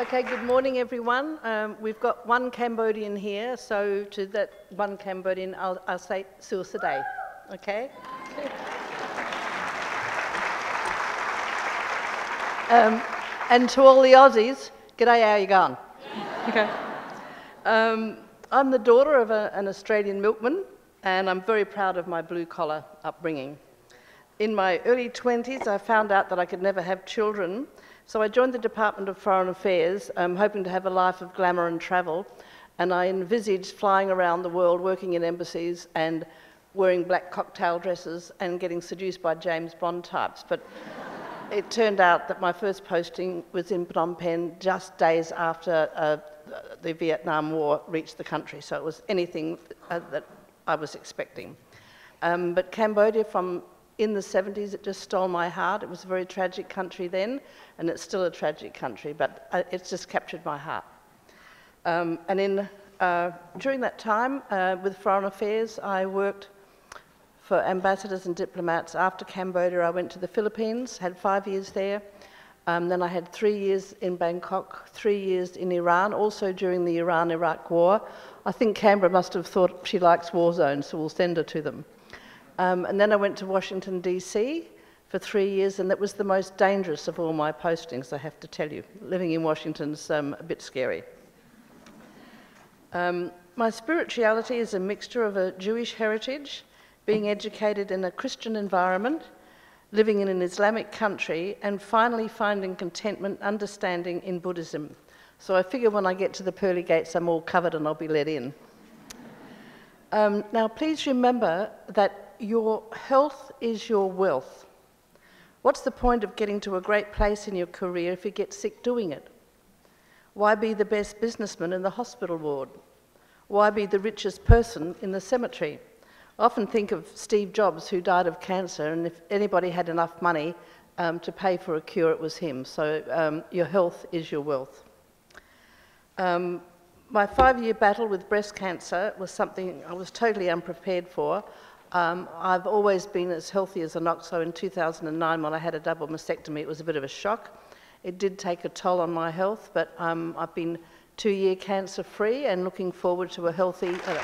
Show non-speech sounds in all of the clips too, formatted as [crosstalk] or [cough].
Okay, good morning, everyone. Um, we've got one Cambodian here, so to that one Cambodian, I'll, I'll say okay? [laughs] um, and to all the Aussies, g'day, how you going? okay. Um, I'm the daughter of a, an Australian milkman, and I'm very proud of my blue collar upbringing. In my early 20s, I found out that I could never have children, so I joined the Department of Foreign Affairs, um, hoping to have a life of glamour and travel, and I envisaged flying around the world, working in embassies and wearing black cocktail dresses and getting seduced by James Bond types. But [laughs] it turned out that my first posting was in Phnom Penh just days after uh, the Vietnam War reached the country, so it was anything uh, that I was expecting. Um, but Cambodia from in the 70s, it just stole my heart. It was a very tragic country then, and it's still a tragic country, but uh, it's just captured my heart. Um, and in, uh, during that time uh, with Foreign Affairs, I worked for ambassadors and diplomats. After Cambodia, I went to the Philippines, had five years there. Um, then I had three years in Bangkok, three years in Iran, also during the Iran Iraq War. I think Canberra must have thought she likes war zones, so we'll send her to them. Um, and then I went to Washington, D.C. for three years, and that was the most dangerous of all my postings, I have to tell you. Living in Washington's um, a bit scary. Um, my spirituality is a mixture of a Jewish heritage, being educated in a Christian environment, living in an Islamic country, and finally finding contentment, understanding in Buddhism. So I figure when I get to the pearly gates, I'm all covered and I'll be let in. Um, now, please remember that your health is your wealth. What's the point of getting to a great place in your career if you get sick doing it? Why be the best businessman in the hospital ward? Why be the richest person in the cemetery? I often think of Steve Jobs, who died of cancer, and if anybody had enough money um, to pay for a cure, it was him. So um, your health is your wealth. Um, my five year battle with breast cancer was something I was totally unprepared for. Um, I've always been as healthy as an ox, so in 2009 when I had a double mastectomy, it was a bit of a shock. It did take a toll on my health, but um, I've been two year cancer free and looking forward to a healthy. Uh,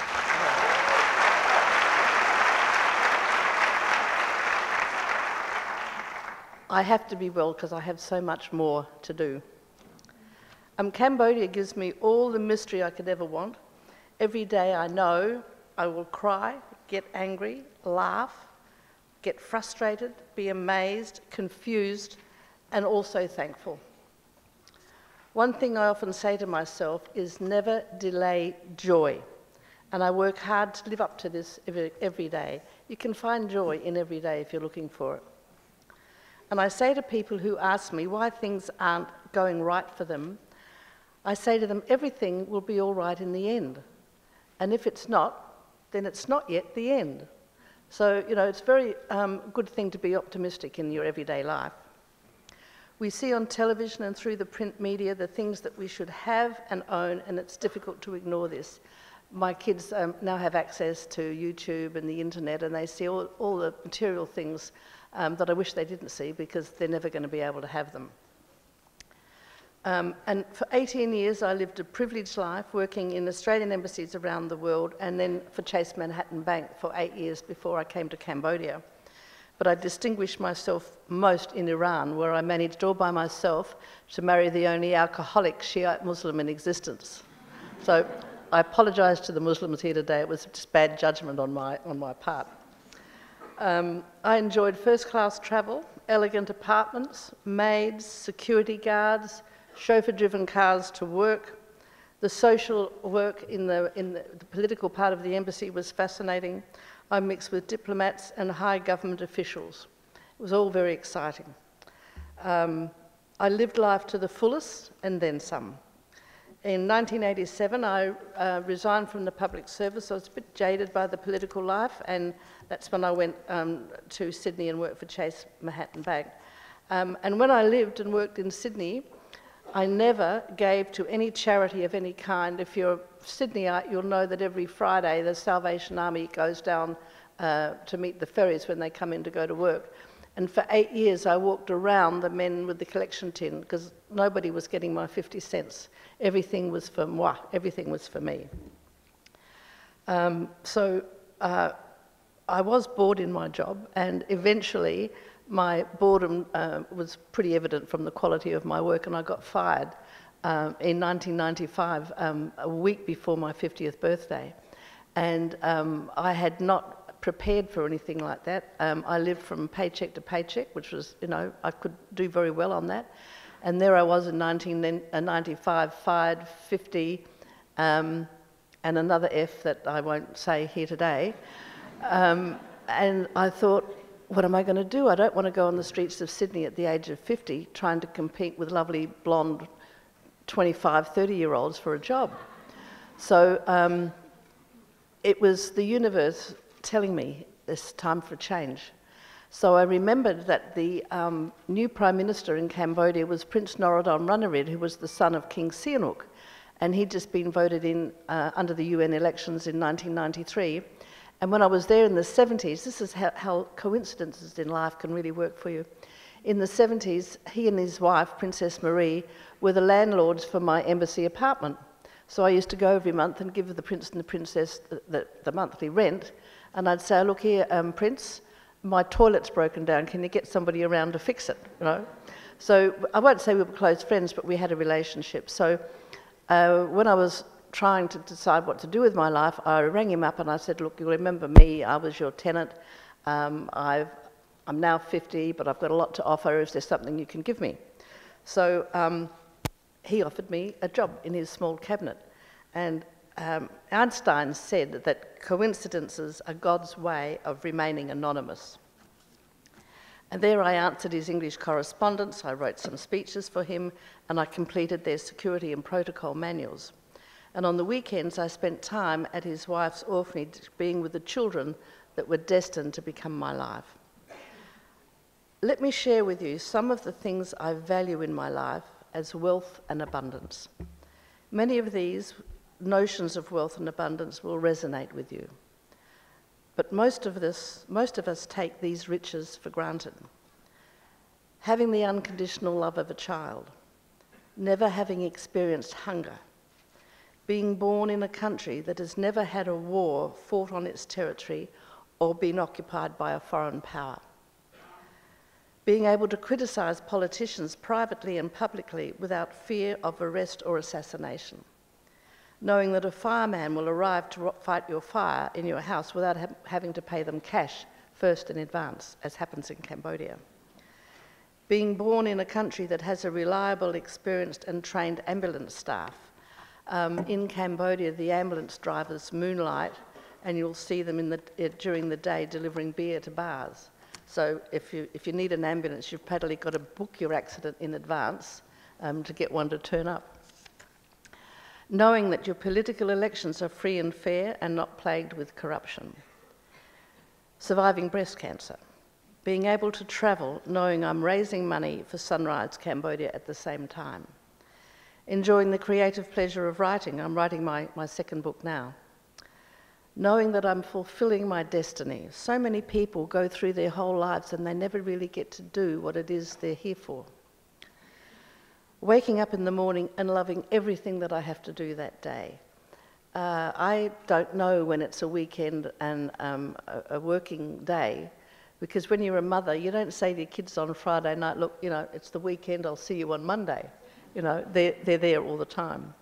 I have to be well because I have so much more to do. Um, Cambodia gives me all the mystery I could ever want. Every day I know I will cry, get angry, laugh, get frustrated, be amazed, confused, and also thankful. One thing I often say to myself is never delay joy. And I work hard to live up to this every, every day. You can find joy in every day if you're looking for it. And I say to people who ask me why things aren't going right for them, I say to them, everything will be all right in the end. And if it's not, then it's not yet the end. So, you know, it's a very um, good thing to be optimistic in your everyday life. We see on television and through the print media the things that we should have and own, and it's difficult to ignore this. My kids um, now have access to YouTube and the internet, and they see all, all the material things um, that I wish they didn't see because they're never going to be able to have them. Um, and for 18 years, I lived a privileged life working in Australian embassies around the world and then for Chase Manhattan Bank for eight years before I came to Cambodia. But I distinguished myself most in Iran, where I managed all by myself to marry the only alcoholic Shiite Muslim in existence. So I apologise to the Muslims here today, it was just bad judgment on my, on my part. Um, I enjoyed first class travel, elegant apartments, maids, security guards, chauffeur-driven cars to work. The social work in, the, in the, the political part of the embassy was fascinating. I mixed with diplomats and high government officials. It was all very exciting. Um, I lived life to the fullest and then some. In 1987, I uh, resigned from the public service. I was a bit jaded by the political life, and that's when I went um, to Sydney and worked for Chase Manhattan Bank. Um, and when I lived and worked in Sydney, I never gave to any charity of any kind. If you're a Sydneyite, you'll know that every Friday the Salvation Army goes down uh, to meet the ferries when they come in to go to work. And for eight years, I walked around the men with the collection tin because nobody was getting my 50 cents. Everything was for moi, everything was for me. Um, so uh, I was bored in my job, and eventually my boredom uh, was pretty evident from the quality of my work, and I got fired um, in 1995, um, a week before my 50th birthday. And um, I had not prepared for anything like that. Um, I lived from paycheck to paycheck, which was, you know, I could do very well on that. And there I was in 1995, fired 50, um, and another F that I won't say here today. Um, and I thought, what am I going to do? I don't want to go on the streets of Sydney at the age of 50 trying to compete with lovely blonde 25, 30 year olds for a job. So um, it was the universe telling me it's time for change. So I remembered that the um, new Prime Minister in Cambodia was Prince Norodom Ranariddh, who was the son of King Sihanouk, and he'd just been voted in uh, under the UN elections in 1993. And when I was there in the 70s, this is how, how coincidences in life can really work for you. In the 70s, he and his wife, Princess Marie, were the landlords for my embassy apartment. So I used to go every month and give the prince and the princess the, the, the monthly rent. And I'd say, look here, um, prince, my toilet's broken down. Can you get somebody around to fix it? You know? So I won't say we were close friends, but we had a relationship. So uh, when I was trying to decide what to do with my life, I rang him up and I said, look, you remember me, I was your tenant. Um, I've, I'm now 50, but I've got a lot to offer. Is there something you can give me? So um, he offered me a job in his small cabinet. And um, Einstein said that coincidences are God's way of remaining anonymous. And there I answered his English correspondence, I wrote some speeches for him, and I completed their security and protocol manuals. And on the weekends, I spent time at his wife's orphanage being with the children that were destined to become my life. Let me share with you some of the things I value in my life as wealth and abundance. Many of these notions of wealth and abundance will resonate with you. But most of, this, most of us take these riches for granted. Having the unconditional love of a child, never having experienced hunger, being born in a country that has never had a war fought on its territory or been occupied by a foreign power being able to criticise politicians privately and publicly without fear of arrest or assassination, knowing that a fireman will arrive to fight your fire in your house without ha having to pay them cash first in advance, as happens in Cambodia. Being born in a country that has a reliable, experienced, and trained ambulance staff. Um, in Cambodia, the ambulance drivers moonlight, and you'll see them the, uh, during the day delivering beer to bars. So if you, if you need an ambulance, you've probably got to book your accident in advance um, to get one to turn up. Knowing that your political elections are free and fair and not plagued with corruption. Surviving breast cancer. Being able to travel knowing I'm raising money for Sunrise Cambodia at the same time. Enjoying the creative pleasure of writing. I'm writing my, my second book now knowing that I'm fulfilling my destiny. So many people go through their whole lives and they never really get to do what it is they're here for. Waking up in the morning and loving everything that I have to do that day. Uh, I don't know when it's a weekend and um, a, a working day because when you're a mother, you don't say to your kids on Friday night, look, you know, it's the weekend, I'll see you on Monday. You know, they're, they're there all the time.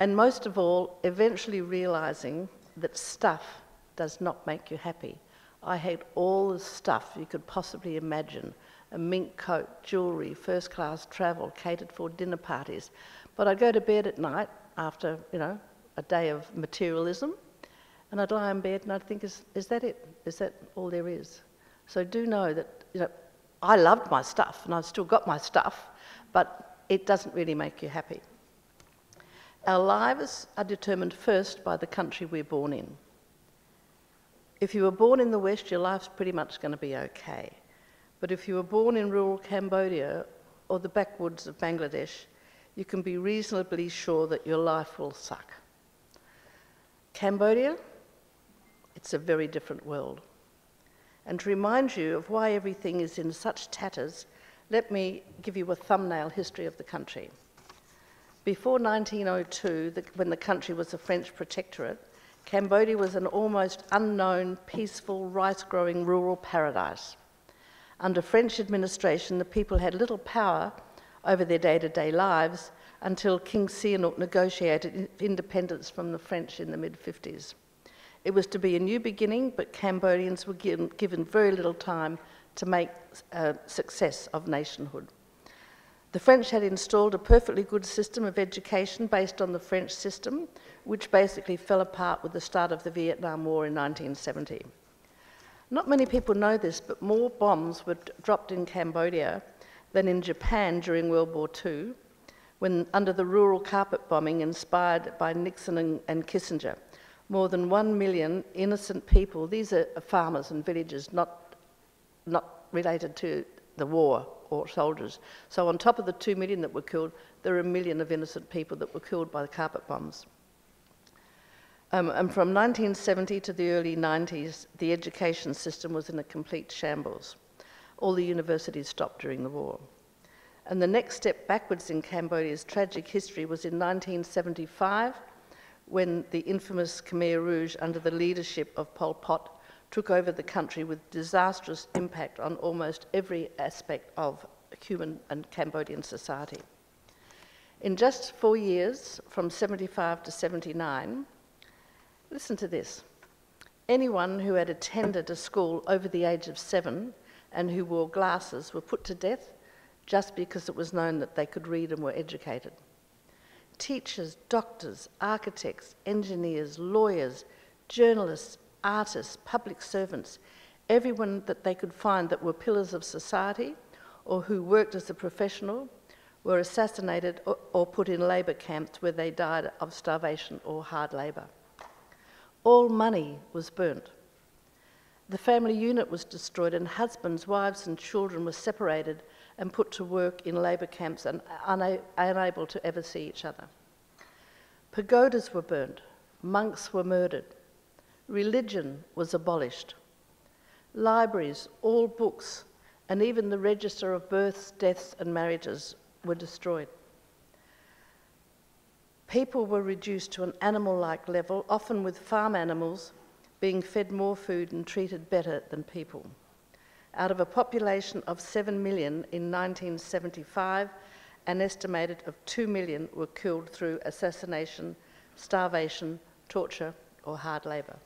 And most of all, eventually realizing that stuff does not make you happy. I hate all the stuff you could possibly imagine a mink coat, jewellery, first class travel, catered for dinner parties. But I'd go to bed at night after, you know, a day of materialism, and I'd lie in bed and I'd think, is, is that it? Is that all there is? So do know that, you know, I loved my stuff and I've still got my stuff, but it doesn't really make you happy. Our lives are determined first by the country we're born in. If you were born in the West, your life's pretty much going to be okay. But if you were born in rural Cambodia or the backwoods of Bangladesh, you can be reasonably sure that your life will suck. Cambodia, it's a very different world. And to remind you of why everything is in such tatters, let me give you a thumbnail history of the country. Before 1902, the, when the country was a French protectorate, Cambodia was an almost unknown, peaceful, rice growing rural paradise. Under French administration, the people had little power over their day to day lives until King Sihanouk negotiated independence from the French in the mid 50s. It was to be a new beginning, but Cambodians were given, given very little time to make a success of nationhood. The French had installed a perfectly good system of education based on the French system, which basically fell apart with the start of the Vietnam War in 1970. Not many people know this, but more bombs were dropped in Cambodia than in Japan during World War II, when under the rural carpet bombing inspired by Nixon and, and Kissinger more than one million innocent people. These are farmers and villagers, not, not related to the war or soldiers. So, on top of the two million that were killed, there are a million of innocent people that were killed by the carpet bombs. Um, and from 1970 to the early 90s, the education system was in a complete shambles. All the universities stopped during the war. And the next step backwards in Cambodia's tragic history was in 1975 when the infamous Khmer Rouge, under the leadership of Pol Pot, took over the country with disastrous impact on almost every aspect of human and Cambodian society. In just four years, from 75 to 79, listen to this. Anyone who had attended a school over the age of seven and who wore glasses were put to death just because it was known that they could read and were educated teachers, doctors, architects, engineers, lawyers, journalists, artists, public servants, everyone that they could find that were pillars of society or who worked as a professional were assassinated or, or put in labour camps where they died of starvation or hard labour. All money was burnt. The family unit was destroyed, and husbands, wives, and children were separated and put to work in labour camps and una unable to ever see each other. Pagodas were burnt, monks were murdered, religion was abolished. Libraries, all books, and even the register of births, deaths, and marriages were destroyed. People were reduced to an animal like level, often with farm animals being fed more food and treated better than people. Out of a population of 7 million in 1975, an estimated of 2 million were killed through assassination, starvation, torture, or hard labour.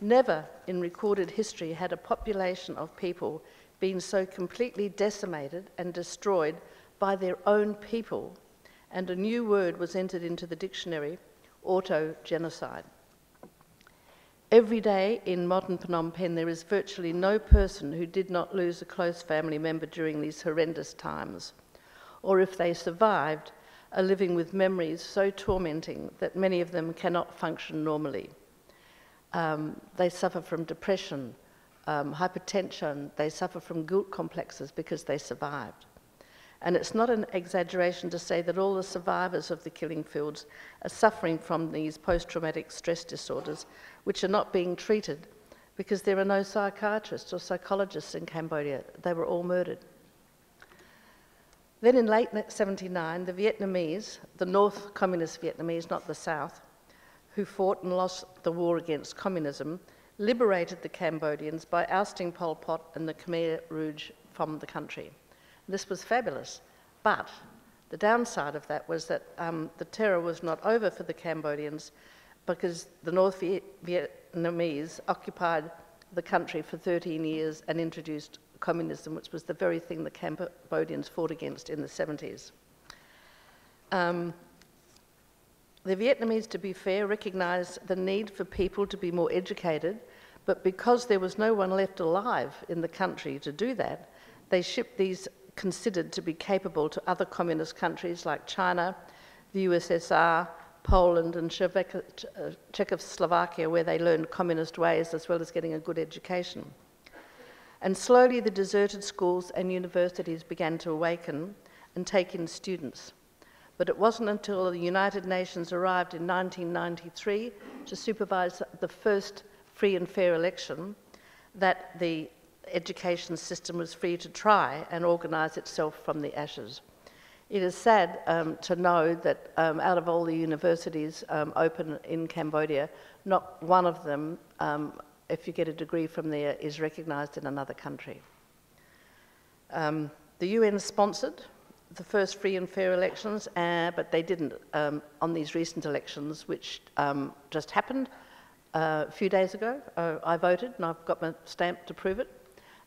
Never in recorded history had a population of people been so completely decimated and destroyed by their own people, and a new word was entered into the dictionary auto genocide. Every day in modern Phnom Penh, there is virtually no person who did not lose a close family member during these horrendous times, or if they survived, are living with memories so tormenting that many of them cannot function normally. Um, they suffer from depression, um, hypertension, they suffer from guilt complexes because they survived. And it's not an exaggeration to say that all the survivors of the killing fields are suffering from these post traumatic stress disorders, which are not being treated because there are no psychiatrists or psychologists in Cambodia. They were all murdered. Then in late 79, the Vietnamese, the North Communist Vietnamese, not the South, who fought and lost the war against communism, liberated the Cambodians by ousting Pol Pot and the Khmer Rouge from the country. This was fabulous. But the downside of that was that um, the terror was not over for the Cambodians because the North Vietnamese occupied the country for 13 years and introduced communism, which was the very thing the Cambodians fought against in the 70s. Um, the Vietnamese, to be fair, recognised the need for people to be more educated, but because there was no one left alive in the country to do that, they shipped these considered to be capable to other communist countries like China, the USSR, Poland, and Czechoslovakia, where they learned communist ways as well as getting a good education. And slowly the deserted schools and universities began to awaken and take in students. But it wasn't until the United Nations arrived in 1993 to supervise the first free and fair election that the education system was free to try and organise itself from the ashes. It is sad um, to know that um, out of all the universities um, open in Cambodia, not one of them, um, if you get a degree from there, is recognised in another country. Um, the UN sponsored the first free and fair elections, uh, but they didn't um, on these recent elections, which just happened uh, a few days ago. Uh, I voted and I've got my stamp to prove it.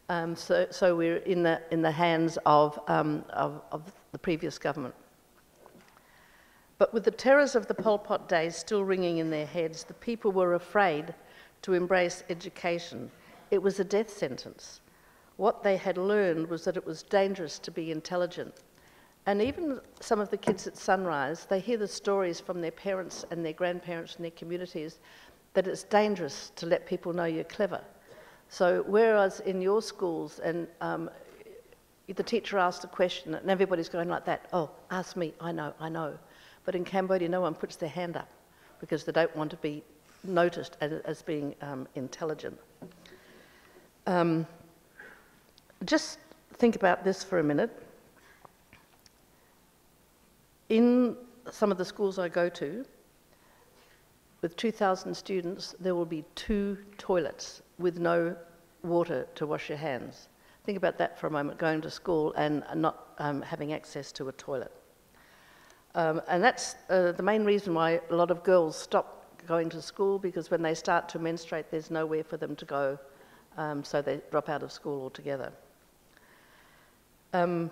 Um, so, so, we're in the, in the hands of, um, of, of, the previous government. But with the terrors of the Pol Pot days still ringing in their heads, the people were afraid to embrace education. It was a death sentence. What they had learned was that it was dangerous to be intelligent. And even some of the kids at Sunrise, they hear the stories from their parents and their grandparents and their communities that it's dangerous to let people know you're clever. So whereas in your schools and um, the teacher asks a question and everybody's going like that, oh, ask me, I know, I know. But in Cambodia, no one puts their hand up because they don't want to be noticed as, as being um, intelligent. Um, just think about this for a minute. In some of the schools I go to, with 2,000 students, there will be two toilets with no water to wash your hands. Think about that for a moment, going to school and not um, having access to a toilet. Um, and that's uh, the main reason why a lot of girls stop going to school because when they start to menstruate, there's nowhere for them to go, um, so they drop out of school altogether. Um,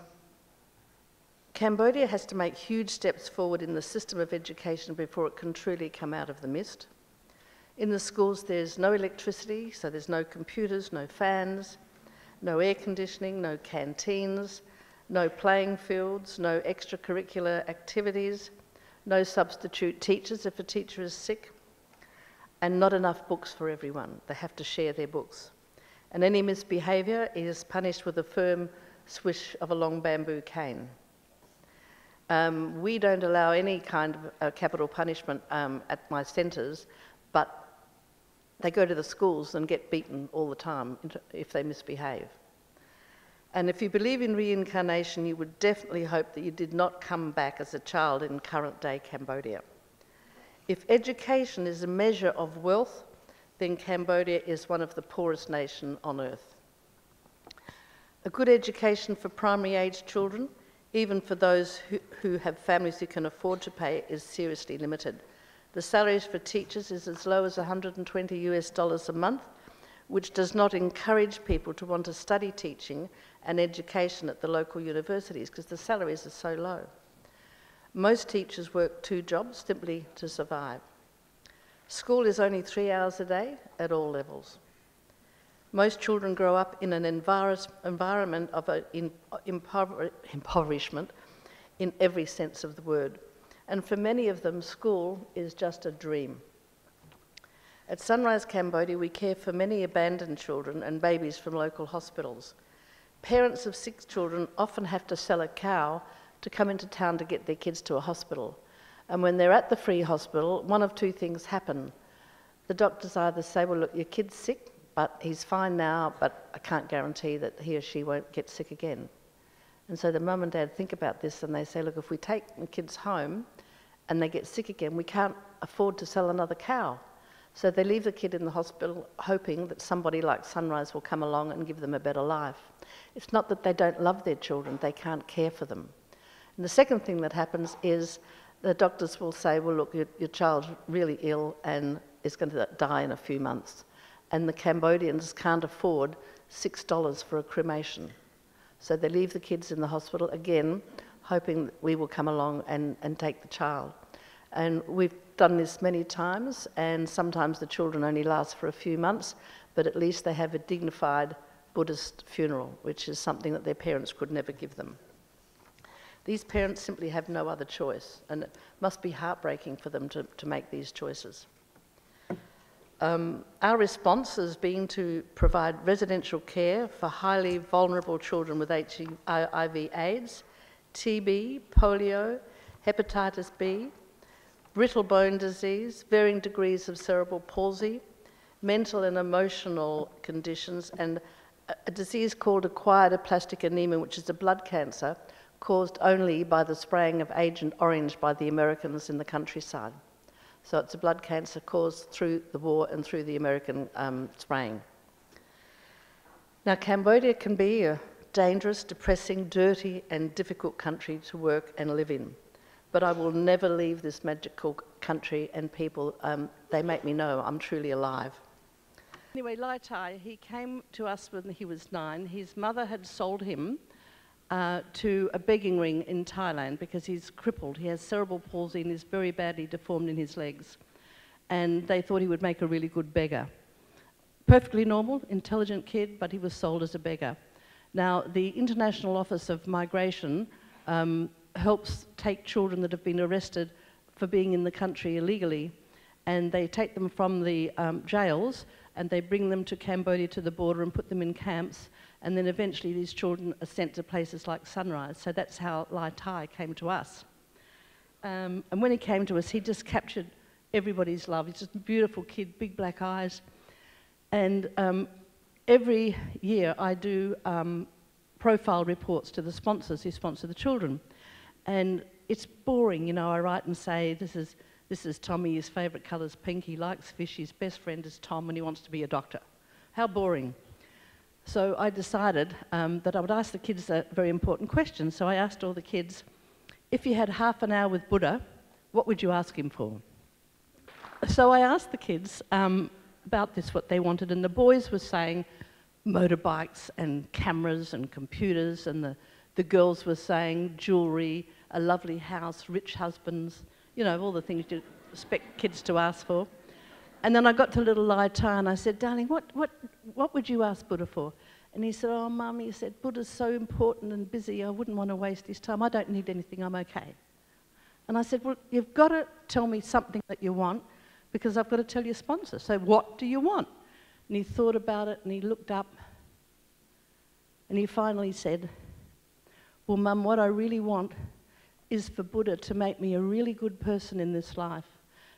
Cambodia has to make huge steps forward in the system of education before it can truly come out of the mist. In the schools, there's no electricity, so there's no computers, no fans, no air conditioning, no canteens, no playing fields, no extracurricular activities, no substitute teachers if a teacher is sick, and not enough books for everyone. They have to share their books. And any misbehaviour is punished with a firm swish of a long bamboo cane. Um, we don't allow any kind of uh, capital punishment um, at my centres, but they go to the schools and get beaten all the time if they misbehave. And if you believe in reincarnation, you would definitely hope that you did not come back as a child in current day Cambodia. If education is a measure of wealth, then Cambodia is one of the poorest nations on earth. A good education for primary age children, even for those who, who have families who can afford to pay, is seriously limited. The salaries for teachers is as low as 120 US dollars a month, which does not encourage people to want to study teaching and education at the local universities because the salaries are so low. Most teachers work two jobs simply to survive. School is only three hours a day at all levels. Most children grow up in an environment of impover impoverishment in every sense of the word and for many of them, school is just a dream. At Sunrise Cambodia, we care for many abandoned children and babies from local hospitals. Parents of six children often have to sell a cow to come into town to get their kids to a hospital. And when they're at the free hospital, one of two things happen. The doctors either say, Well, look, your kid's sick, but he's fine now, but I can't guarantee that he or she won't get sick again. And so the mum and dad think about this and they say, Look, if we take the kids home, and they get sick again, we can't afford to sell another cow. So they leave the kid in the hospital hoping that somebody like Sunrise will come along and give them a better life. It's not that they don't love their children, they can't care for them. And the second thing that happens is the doctors will say, well, look, your, your child's really ill and is going to die in a few months. And the Cambodians can't afford $6 for a cremation. So they leave the kids in the hospital again hoping that we will come along and, and take the child. And we've done this many times, and sometimes the children only last for a few months, but at least they have a dignified Buddhist funeral, which is something that their parents could never give them. These parents simply have no other choice, and it must be heartbreaking for them to, to make these choices. Um, our response has been to provide residential care for highly vulnerable children with HIV AIDS TB, polio, hepatitis B, brittle bone disease, varying degrees of cerebral palsy, mental and emotional conditions, and a, a disease called acquired aplastic anemia, which is a blood cancer caused only by the spraying of Agent Orange by the Americans in the countryside. So it's a blood cancer caused through the war and through the American um, spraying. Now, Cambodia can be a dangerous, depressing, dirty, and difficult country to work and live in. But I will never leave this magical country and people. Um, they make me know I'm truly alive. Anyway, Lai Tai, he came to us when he was nine. His mother had sold him uh, to a begging ring in Thailand because he's crippled. He has cerebral palsy and is very badly deformed in his legs. And they thought he would make a really good beggar. Perfectly normal, intelligent kid, but he was sold as a beggar. Now, the International Office of Migration um, helps take children that have been arrested for being in the country illegally, and they take them from the um, jails and they bring them to Cambodia to the border and put them in camps and then eventually these children are sent to places like Sunrise. So that's how Lai Tai came to us. Um, and when he came to us, he just captured everybody's love. He's just a beautiful kid, big black eyes. And um, every year I do um, profile reports to the sponsors who sponsor the children. And it's boring, you know, I write and say, this is, this is Tommy, his favourite colour is pink, he likes fish, his best friend is Tom, and he wants to be a doctor. How boring. So I decided um, that I would ask the kids a very important question. So I asked all the kids, if you had half an hour with Buddha, what would you ask him for? So I asked the kids um, about this, what they wanted, and the boys were saying motorbikes and cameras and computers, and the, the girls were saying jewelry, a lovely house, rich husbands, you know, all the things you expect kids to ask for. And then I got to little Lai Tai and I said, darling, what, what, what would you ask Buddha for? And he said, oh, mum, he said, Buddha's so important and busy, I wouldn't want to waste his time. I don't need anything, I'm okay. And I said, well, you've got to tell me something that you want because I've got to tell your sponsor. So what do you want? And he thought about it and he looked up and he finally said, well, mum, what I really want is for Buddha to make me a really good person in this life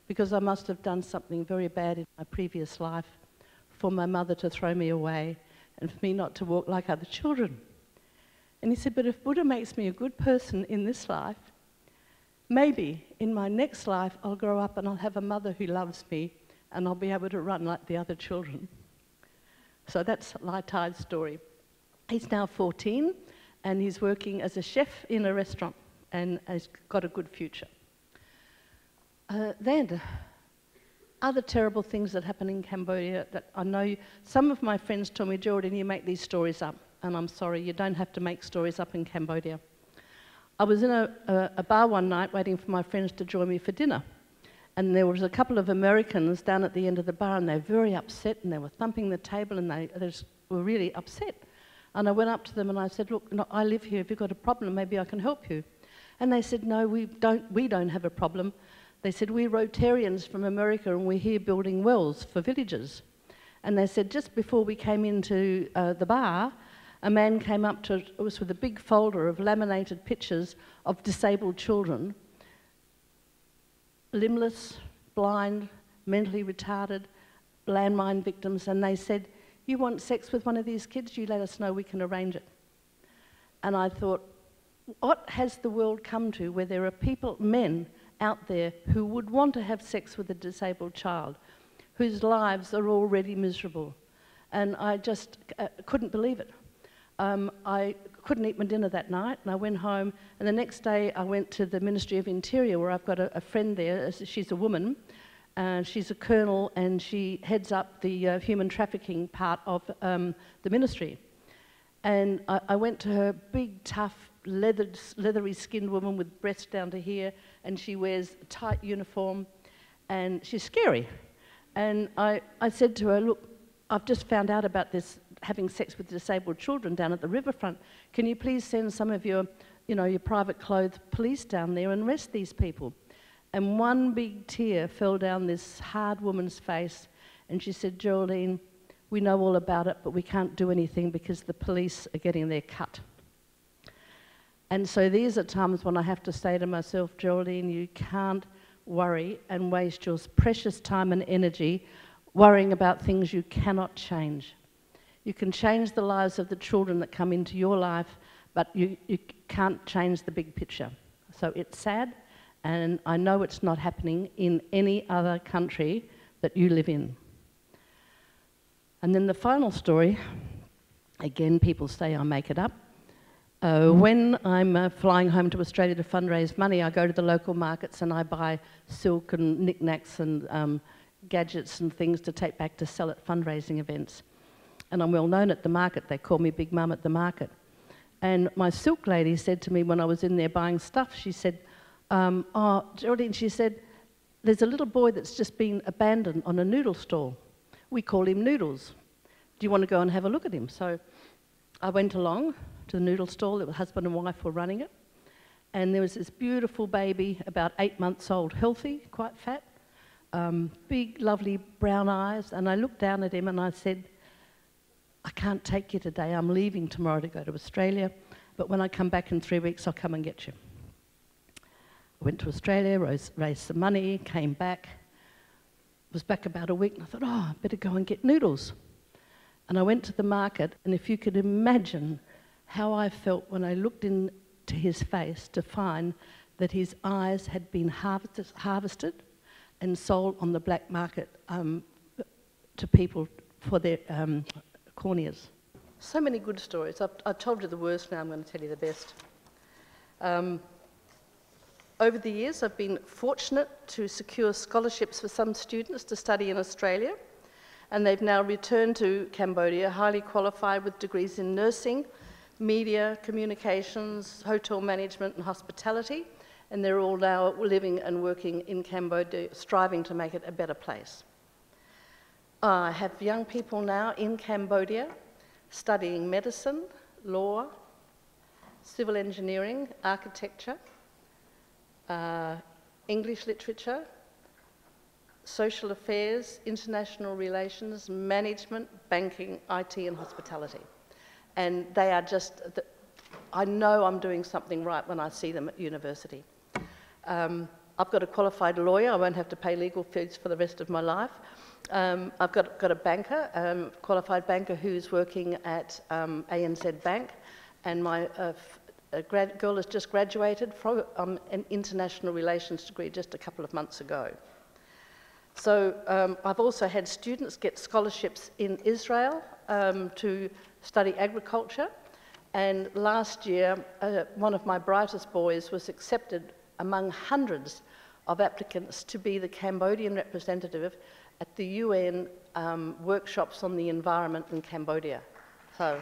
because I must have done something very bad in my previous life for my mother to throw me away and for me not to walk like other children. And he said, But if Buddha makes me a good person in this life, maybe in my next life I'll grow up and I'll have a mother who loves me and I'll be able to run like the other children. So that's Lai Tai's story. He's now 14 and he's working as a chef in a restaurant and has got a good future. Uh, then, other terrible things that happen in Cambodia that I know you, some of my friends told me, Geraldine, you make these stories up. And I'm sorry, you don't have to make stories up in Cambodia. I was in a, a, a bar one night waiting for my friends to join me for dinner. And there was a couple of Americans down at the end of the bar, and they were very upset, and they were thumping the table, and they, they were really upset. And I went up to them and I said, Look, no, I live here. If you've got a problem, maybe I can help you. And they said, No, we don't, we don't have a problem. They said, We're Rotarians from America and we're here building wells for villages. And they said, just before we came into uh, the bar, a man came up to us with a big folder of laminated pictures of disabled children, limbless, blind, mentally retarded, landmine victims, and they said, You want sex with one of these kids? You let us know, we can arrange it. And I thought, what has the world come to where there are people, men, out there who would want to have sex with a disabled child, whose lives are already miserable. And I just uh, couldn't believe it. Um, I couldn't eat my dinner that night, and I went home. And the next day, I went to the Ministry of Interior, where I've got a, a friend there. She's a woman, and she's a colonel, and she heads up the uh, human trafficking part of um, the ministry. And I, I, went to her, big, tough, leathered, leathery skinned woman with breasts down to here, and she wears a tight uniform, and she's scary. And I, I said to her, Look, I've just found out about this having sex with disabled children down at the riverfront. Can you please send some of your, you know, your private clothed police down there and arrest these people? And one big tear fell down this hard woman's face, and she said, Geraldine, we know all about it, but we can't do anything because the police are getting their cut. And so these are times when I have to say to myself, Geraldine, you can't worry and waste your precious time and energy worrying about things you cannot change. You can change the lives of the children that come into your life, but you, you can't change the big picture. So it's sad, and I know it's not happening in any other country that you live in. And then the final story again, people say I make it up. Uh, when I'm uh, flying home to Australia to fundraise money, I go to the local markets and I buy silk and knickknacks and um, gadgets and things to take back to sell at fundraising events. And I'm well known at the market. They call me Big Mum at the market. And my silk lady said to me when I was in there buying stuff, she said, um, Oh, Geraldine, she said, there's a little boy that's just been abandoned on a noodle stall. We call him Noodles. Do you want to go and have a look at him? So I went along to the noodle stall. The husband and wife were running it. And there was this beautiful baby, about eight months old, healthy, quite fat, um, big, lovely brown eyes. And I looked down at him and I said, I can't take you today. I'm leaving tomorrow to go to Australia. But when I come back in three weeks, I'll come and get you. I went to Australia, raised, raised some money, came back, was back about a week, and I thought, oh, I better go and get noodles. And I went to the market, and if you could imagine how I felt when I looked into his face to find that his eyes had been harvested, harvested and sold on the black market um, to people for their um, corneas. So many good stories. I've, I've, told you the worst, now I'm going to tell you the best. Um, over the years, I've been fortunate to secure scholarships for some students to study in Australia, and they've now returned to Cambodia highly qualified with degrees in nursing, media, communications, hotel management, and hospitality, and they're all now living and working in Cambodia, striving to make it a better place. I have young people now in Cambodia studying medicine, law, civil engineering, architecture, uh, English literature, social affairs, international relations, management, banking, IT, and hospitality. And they are just, I know I'm doing something right when I see them at university. Um, I've got a qualified lawyer, I won't have to pay legal fees for the rest of my life. Um, I've got, got a banker, um, qualified banker who's working at um, ANZ Bank, and my uh, grad, girl has just graduated from um, an international relations degree just a couple of months ago. So um, I've also had students get scholarships in Israel um, to study agriculture, and last year uh, one of my brightest boys was accepted among hundreds of applicants to be the Cambodian representative at the UN um, workshops on the environment in Cambodia. So.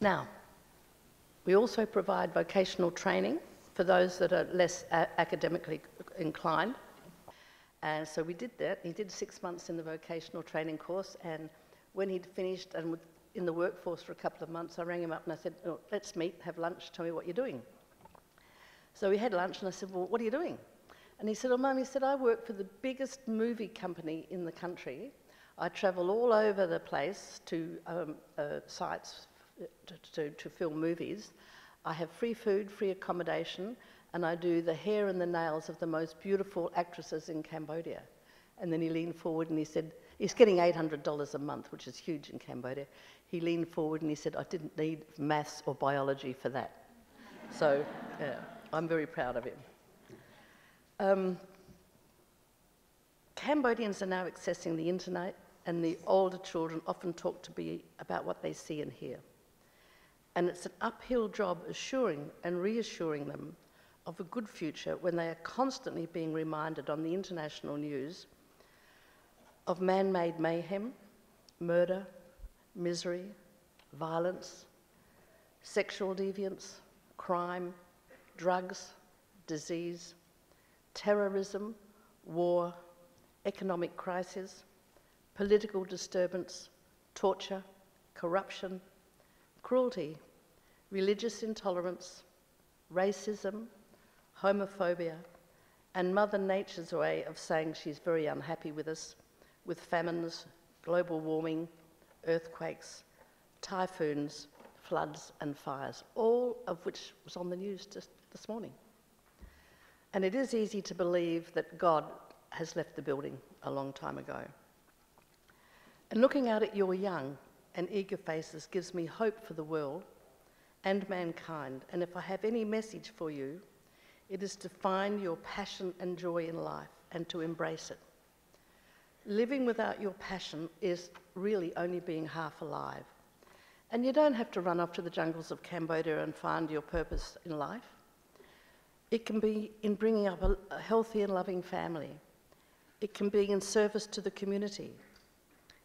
Now, we also provide vocational training for those that are less academically inclined. And so we did that. He did six months in the vocational training course, and when he'd finished and in the workforce for a couple of months, I rang him up and I said, oh, let's meet, have lunch, tell me what you're doing. So we had lunch and I said, well, what are you doing? And he said, oh, Mum, he said, I work for the biggest movie company in the country. I travel all over the place to um, uh, sites to, to, to film movies. I have free food, free accommodation, and I do the hair and the nails of the most beautiful actresses in Cambodia. And then he leaned forward and he said, he's getting $800 a month, which is huge in Cambodia he leaned forward and he said, I didn't need maths or biology for that. so, yeah, I'm very proud of him. Um, Cambodians are now accessing the internet, and the older children often talk to me about what they see and hear. And it's an uphill job assuring and reassuring them of a good future when they are constantly being reminded on the international news of man made mayhem, murder, misery, violence, sexual deviance, crime, drugs, disease, terrorism, war, economic crisis, political disturbance, torture, corruption, cruelty, religious intolerance, racism, homophobia, and Mother Nature's way of saying she's very unhappy with us, with famines, global warming, earthquakes, typhoons, floods, and fires, all of which was on the news just this morning. And it is easy to believe that God has left the building a long time ago. And looking out at your young and eager faces gives me hope for the world and mankind. And if I have any message for you, it is to find your passion and joy in life and to embrace it. Living without your passion is really only being half alive. And you don't have to run off to the jungles of Cambodia and find your purpose in life. It can be in bringing up a, a healthy and loving family. It can be in service to the community.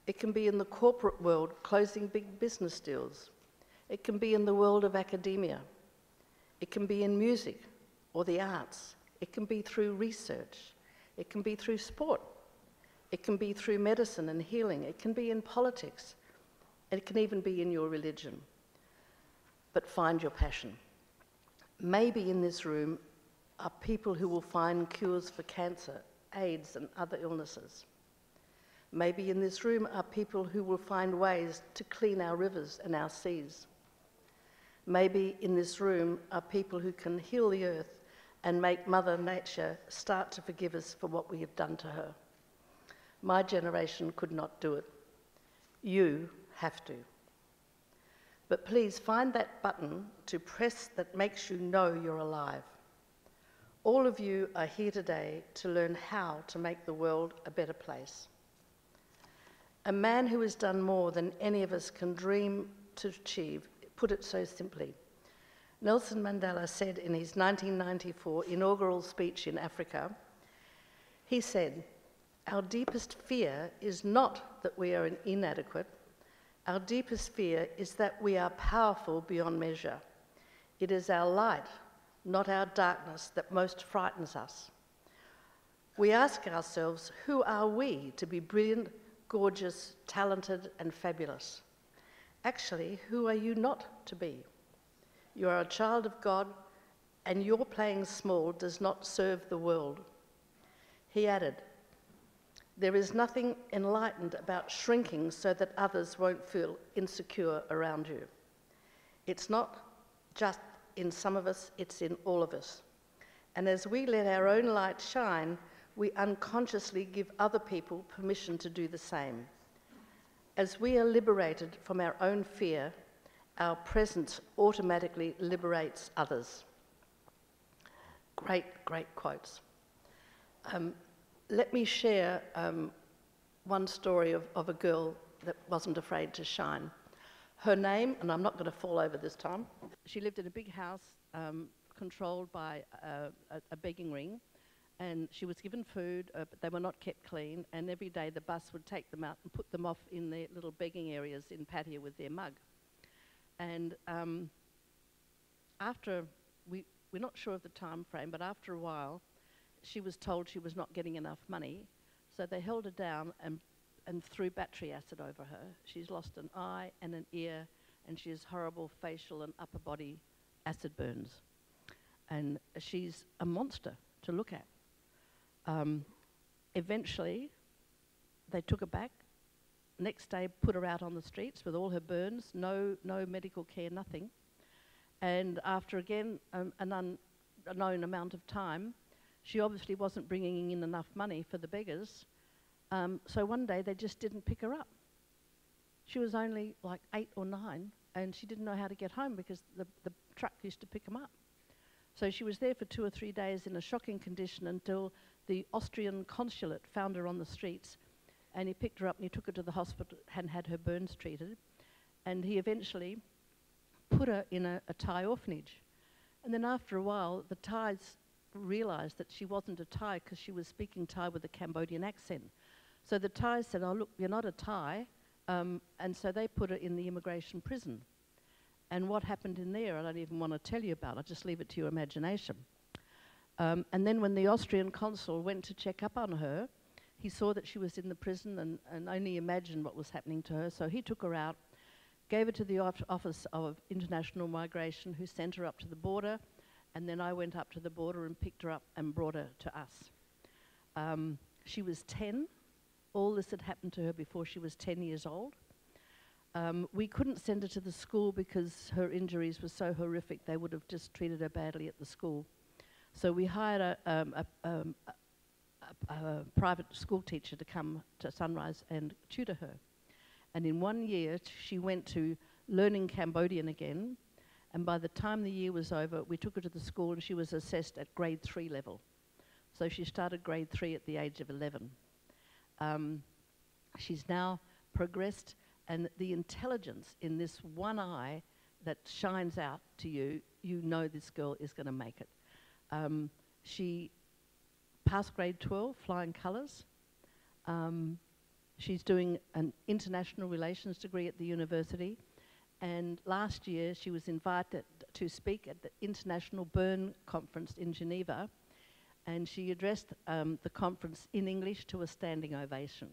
It can be in the corporate world, closing big business deals. It can be in the world of academia. It can be in music or the arts. It can be through research. It can be through sport. It can be through medicine and healing. It can be in politics. It can even be in your religion. But find your passion. Maybe in this room are people who will find cures for cancer, AIDS, and other illnesses. Maybe in this room are people who will find ways to clean our rivers and our seas. Maybe in this room are people who can heal the earth and make Mother Nature start to forgive us for what we have done to her. My generation could not do it. You have to. But please find that button to press that makes you know you're alive. All of you are here today to learn how to make the world a better place. A man who has done more than any of us can dream to achieve put it so simply. Nelson Mandela said in his 1994 inaugural speech in Africa, he said, Our deepest fear is not that we are inadequate, our deepest fear is that we are powerful beyond measure. It is our light, not our darkness, that most frightens us. We ask ourselves, who are we to be brilliant, gorgeous, talented, and fabulous? Actually, who are you not to be? You are a child of God, and your playing small does not serve the world. He added, there is nothing enlightened about shrinking so that others won't feel insecure around you. It's not just in some of us, it's in all of us. And as we let our own light shine, we unconsciously give other people permission to do the same. As we are liberated from our own fear, our presence automatically liberates others. Great, great quotes. Um, let me share um, one story of, of a girl that wasn't afraid to shine. Her name, and I'm not going to fall over this time, she lived in a big house um, controlled by a, a, a, begging ring, and she was given food, uh, but they were not kept clean, and every day the bus would take them out and put them off in their little begging areas in Pattaya with their mug. And um, after, we, we're not sure of the time frame, but after a while, she was told she was not getting enough money, so they held her down and, and threw battery acid over her. She's lost an eye and an ear, and she has horrible facial and upper body acid burns. And she's a monster to look at. Um, eventually, they took her back. Next day, put her out on the streets with all her burns, no, no medical care, nothing. And after again um, an unknown amount of time, she obviously wasn't bringing in enough money for the beggars. Um, so one day they just didn't pick her up. She was only like eight or nine, and she didn't know how to get home because the, the truck used to pick them up. So she was there for two or three days in a shocking condition until the Austrian consulate found her on the streets, and he picked her up and he took her to the hospital and had her burns treated. And he eventually put her in a, a Thai orphanage. And then after a while, the Thais realised that she wasn't a Thai because she was speaking Thai with a Cambodian accent. So the Thais said, oh, look, you're not a Thai. Um, and so they put her in the immigration prison. And what happened in there, I don't even want to tell you about. I'll just leave it to your imagination. Um, and then when the Austrian consul went to check up on her, he saw that she was in the prison and, and only imagined what was happening to her. So he took her out, gave her to the Office of International Migration, who sent her up to the border and then I went up to the border and picked her up and brought her to us. Um, she was 10. All this had happened to her before she was 10 years old. Um, we couldn't send her to the school because her injuries were so horrific, they would have just treated her badly at the school. So we hired a, um, a, um, a, a, private school teacher to come to Sunrise and tutor her. And in one year, she went to learning Cambodian again. And by the time the year was over, we took her to the school and she was assessed at grade three level. So she started grade three at the age of 11. Um, she's now progressed and the intelligence in this one eye that shines out to you, you know this girl is going to make it. Um, she passed grade 12, flying colours. Um, she's doing an international relations degree at the university. And last year, she was invited to speak at the International Burn Conference in Geneva. And she addressed um, the conference in English to a standing ovation.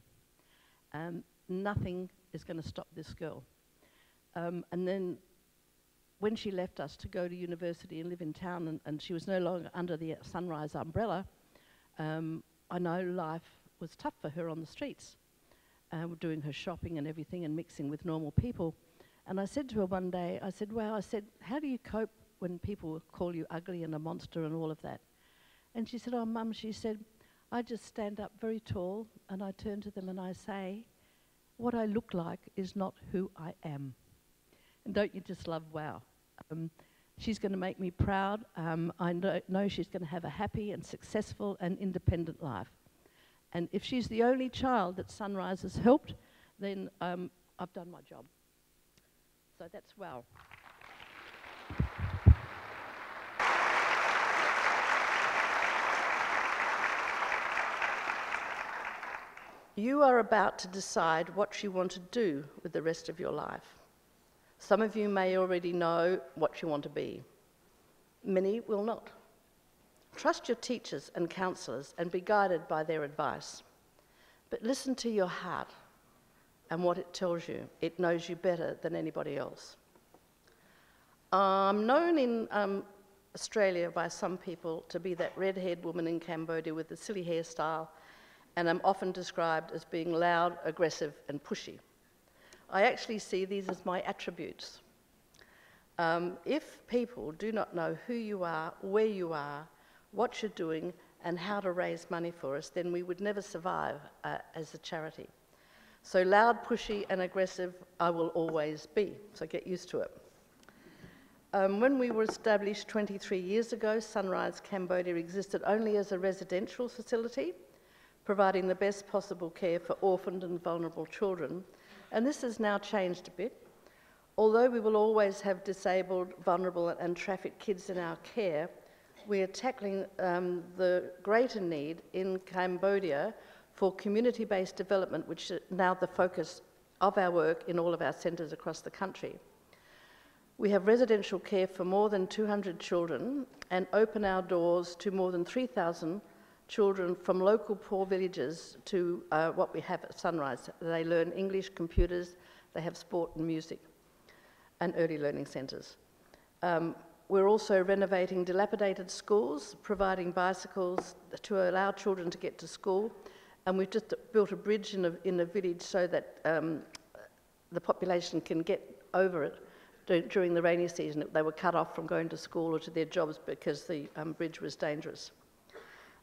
Um, nothing is going to stop this girl. Um, and then when she left us to go to university and live in town, and, and she was no longer under the Sunrise umbrella, um, I know life was tough for her on the streets, uh, doing her shopping and everything and mixing with normal people. And I said to her one day, I said, Well, I said, how do you cope when people call you ugly and a monster and all of that? And she said, Oh, mum, she said, I just stand up very tall and I turn to them and I say, what I look like is not who I am. And don't you just love wow? Um, she's going to make me proud. Um, I know, know she's going to have a happy and successful and independent life. And if she's the only child that Sunrise has helped, then um, I've done my job. So that's well. You are about to decide what you want to do with the rest of your life. Some of you may already know what you want to be. Many will not. Trust your teachers and counselors and be guided by their advice. But listen to your heart and what it tells you. It knows you better than anybody else. I'm known in um, Australia by some people to be that red haired woman in Cambodia with the silly hairstyle and I'm often described as being loud, aggressive, and pushy. I actually see these as my attributes. Um, if people do not know who you are, where you are, what you're doing, and how to raise money for us, then we would never survive uh, as a charity. So loud, pushy, and aggressive, I will always be. So get used to it. Um, when we were established 23 years ago, Sunrise Cambodia existed only as a residential facility providing the best possible care for orphaned and vulnerable children. And this has now changed a bit. Although we will always have disabled, vulnerable, and trafficked kids in our care, we are tackling um, the greater need in Cambodia for community based development, which is now the focus of our work in all of our centres across the country. We have residential care for more than 200 children and open our doors to more than 3,000 children from local poor villages to uh, what we have at Sunrise. They learn English, computers, they have sport and music, and early learning centres. Um, we're also renovating dilapidated schools, providing bicycles to allow children to get to school, and we've just built a bridge in a, in a village so that um, the population can get over it during the rainy season. They were cut off from going to school or to their jobs because the um, bridge was dangerous.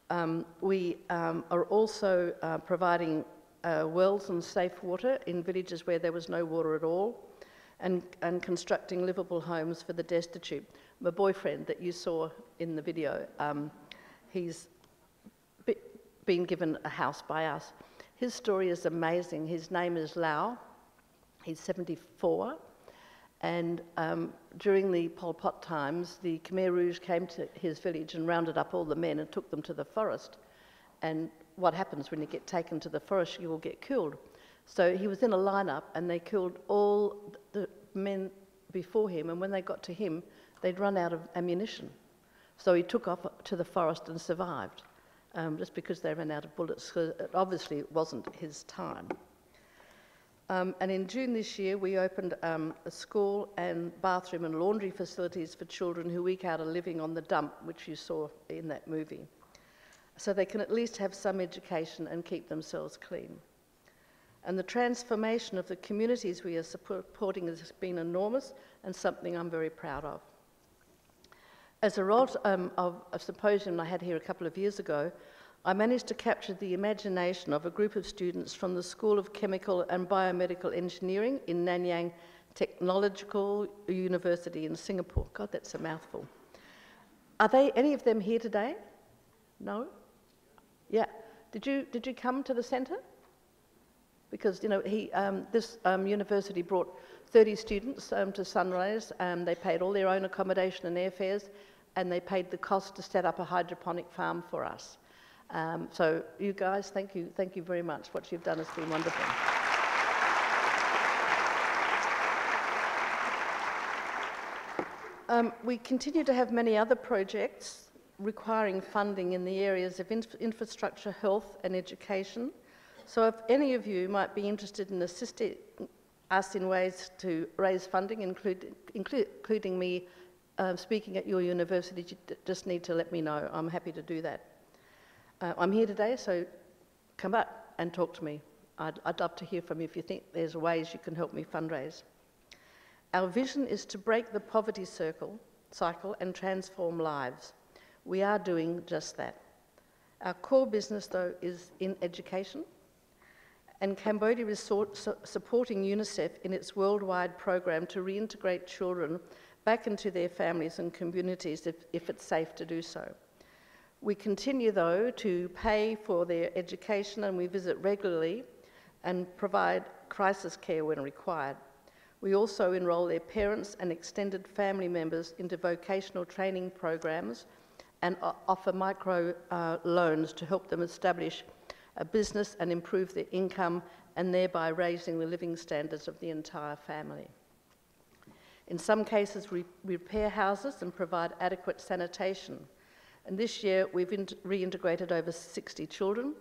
Um, we um, are also uh, providing uh, wells and safe water in villages where there was no water at all and, and constructing livable homes for the destitute. My boyfriend that you saw in the video, um, he's be, been given a house by us. His story is amazing. His name is Lau. He's 74 and um, during the Pol Pot times, the Khmer Rouge came to his village and rounded up all the men and took them to the forest. And what happens when you get taken to the forest, you will get killed. So he was in a lineup and they killed all the men before him. And when they got to him, they'd run out of ammunition. So he took off to the forest and survived, um, just because they ran out of bullets. So obviously, it wasn't his time. Um, and in June this year, we opened um, a school and bathroom and laundry facilities for children who eke out a living on the dump, which you saw in that movie. So they can at least have some education and keep themselves clean. And the transformation of the communities we are supporting has been enormous and something I'm very proud of. As a result um, of a symposium I had here a couple of years ago, I managed to capture the imagination of a group of students from the School of Chemical and Biomedical Engineering in Nanyang Technological University in Singapore. God, that's a mouthful. Are they any of them here today? No? Yeah. Did you, did you come to the centre? Because, you know, he, um, this um, university brought 30 students um, to Sunrise. Um, they paid all their own accommodation and airfares, and they paid the cost to set up a hydroponic farm for us. Um, so you guys, thank you, thank you very much. What you've done has been wonderful. Um, we continue to have many other projects requiring funding in the areas of inf infrastructure, health and education. So if any of you might be interested in assisting us in ways to raise funding, include, include, including me uh, speaking at your university, you just need to let me know. I'm happy to do that. Uh, I'm here today, so come back and talk to me. I'd, I'd love to hear from you if you think there's ways you can help me fundraise. Our vision is to break the poverty circle, cycle and transform lives. We are doing just that. Our core business, though, is in education, and Cambodia is so supporting UNICEF in its worldwide program to reintegrate children back into their families and communities if, if it's safe to do so. We continue, though, to pay for their education and we visit regularly and provide crisis care when required. We also enrol their parents and extended family members into vocational training programs and offer micro uh, loans to help them establish a business and improve their income and thereby raising the living standards of the entire family. In some cases, we repair houses and provide adequate sanitation. And this year, we've reintegrated over 60 children.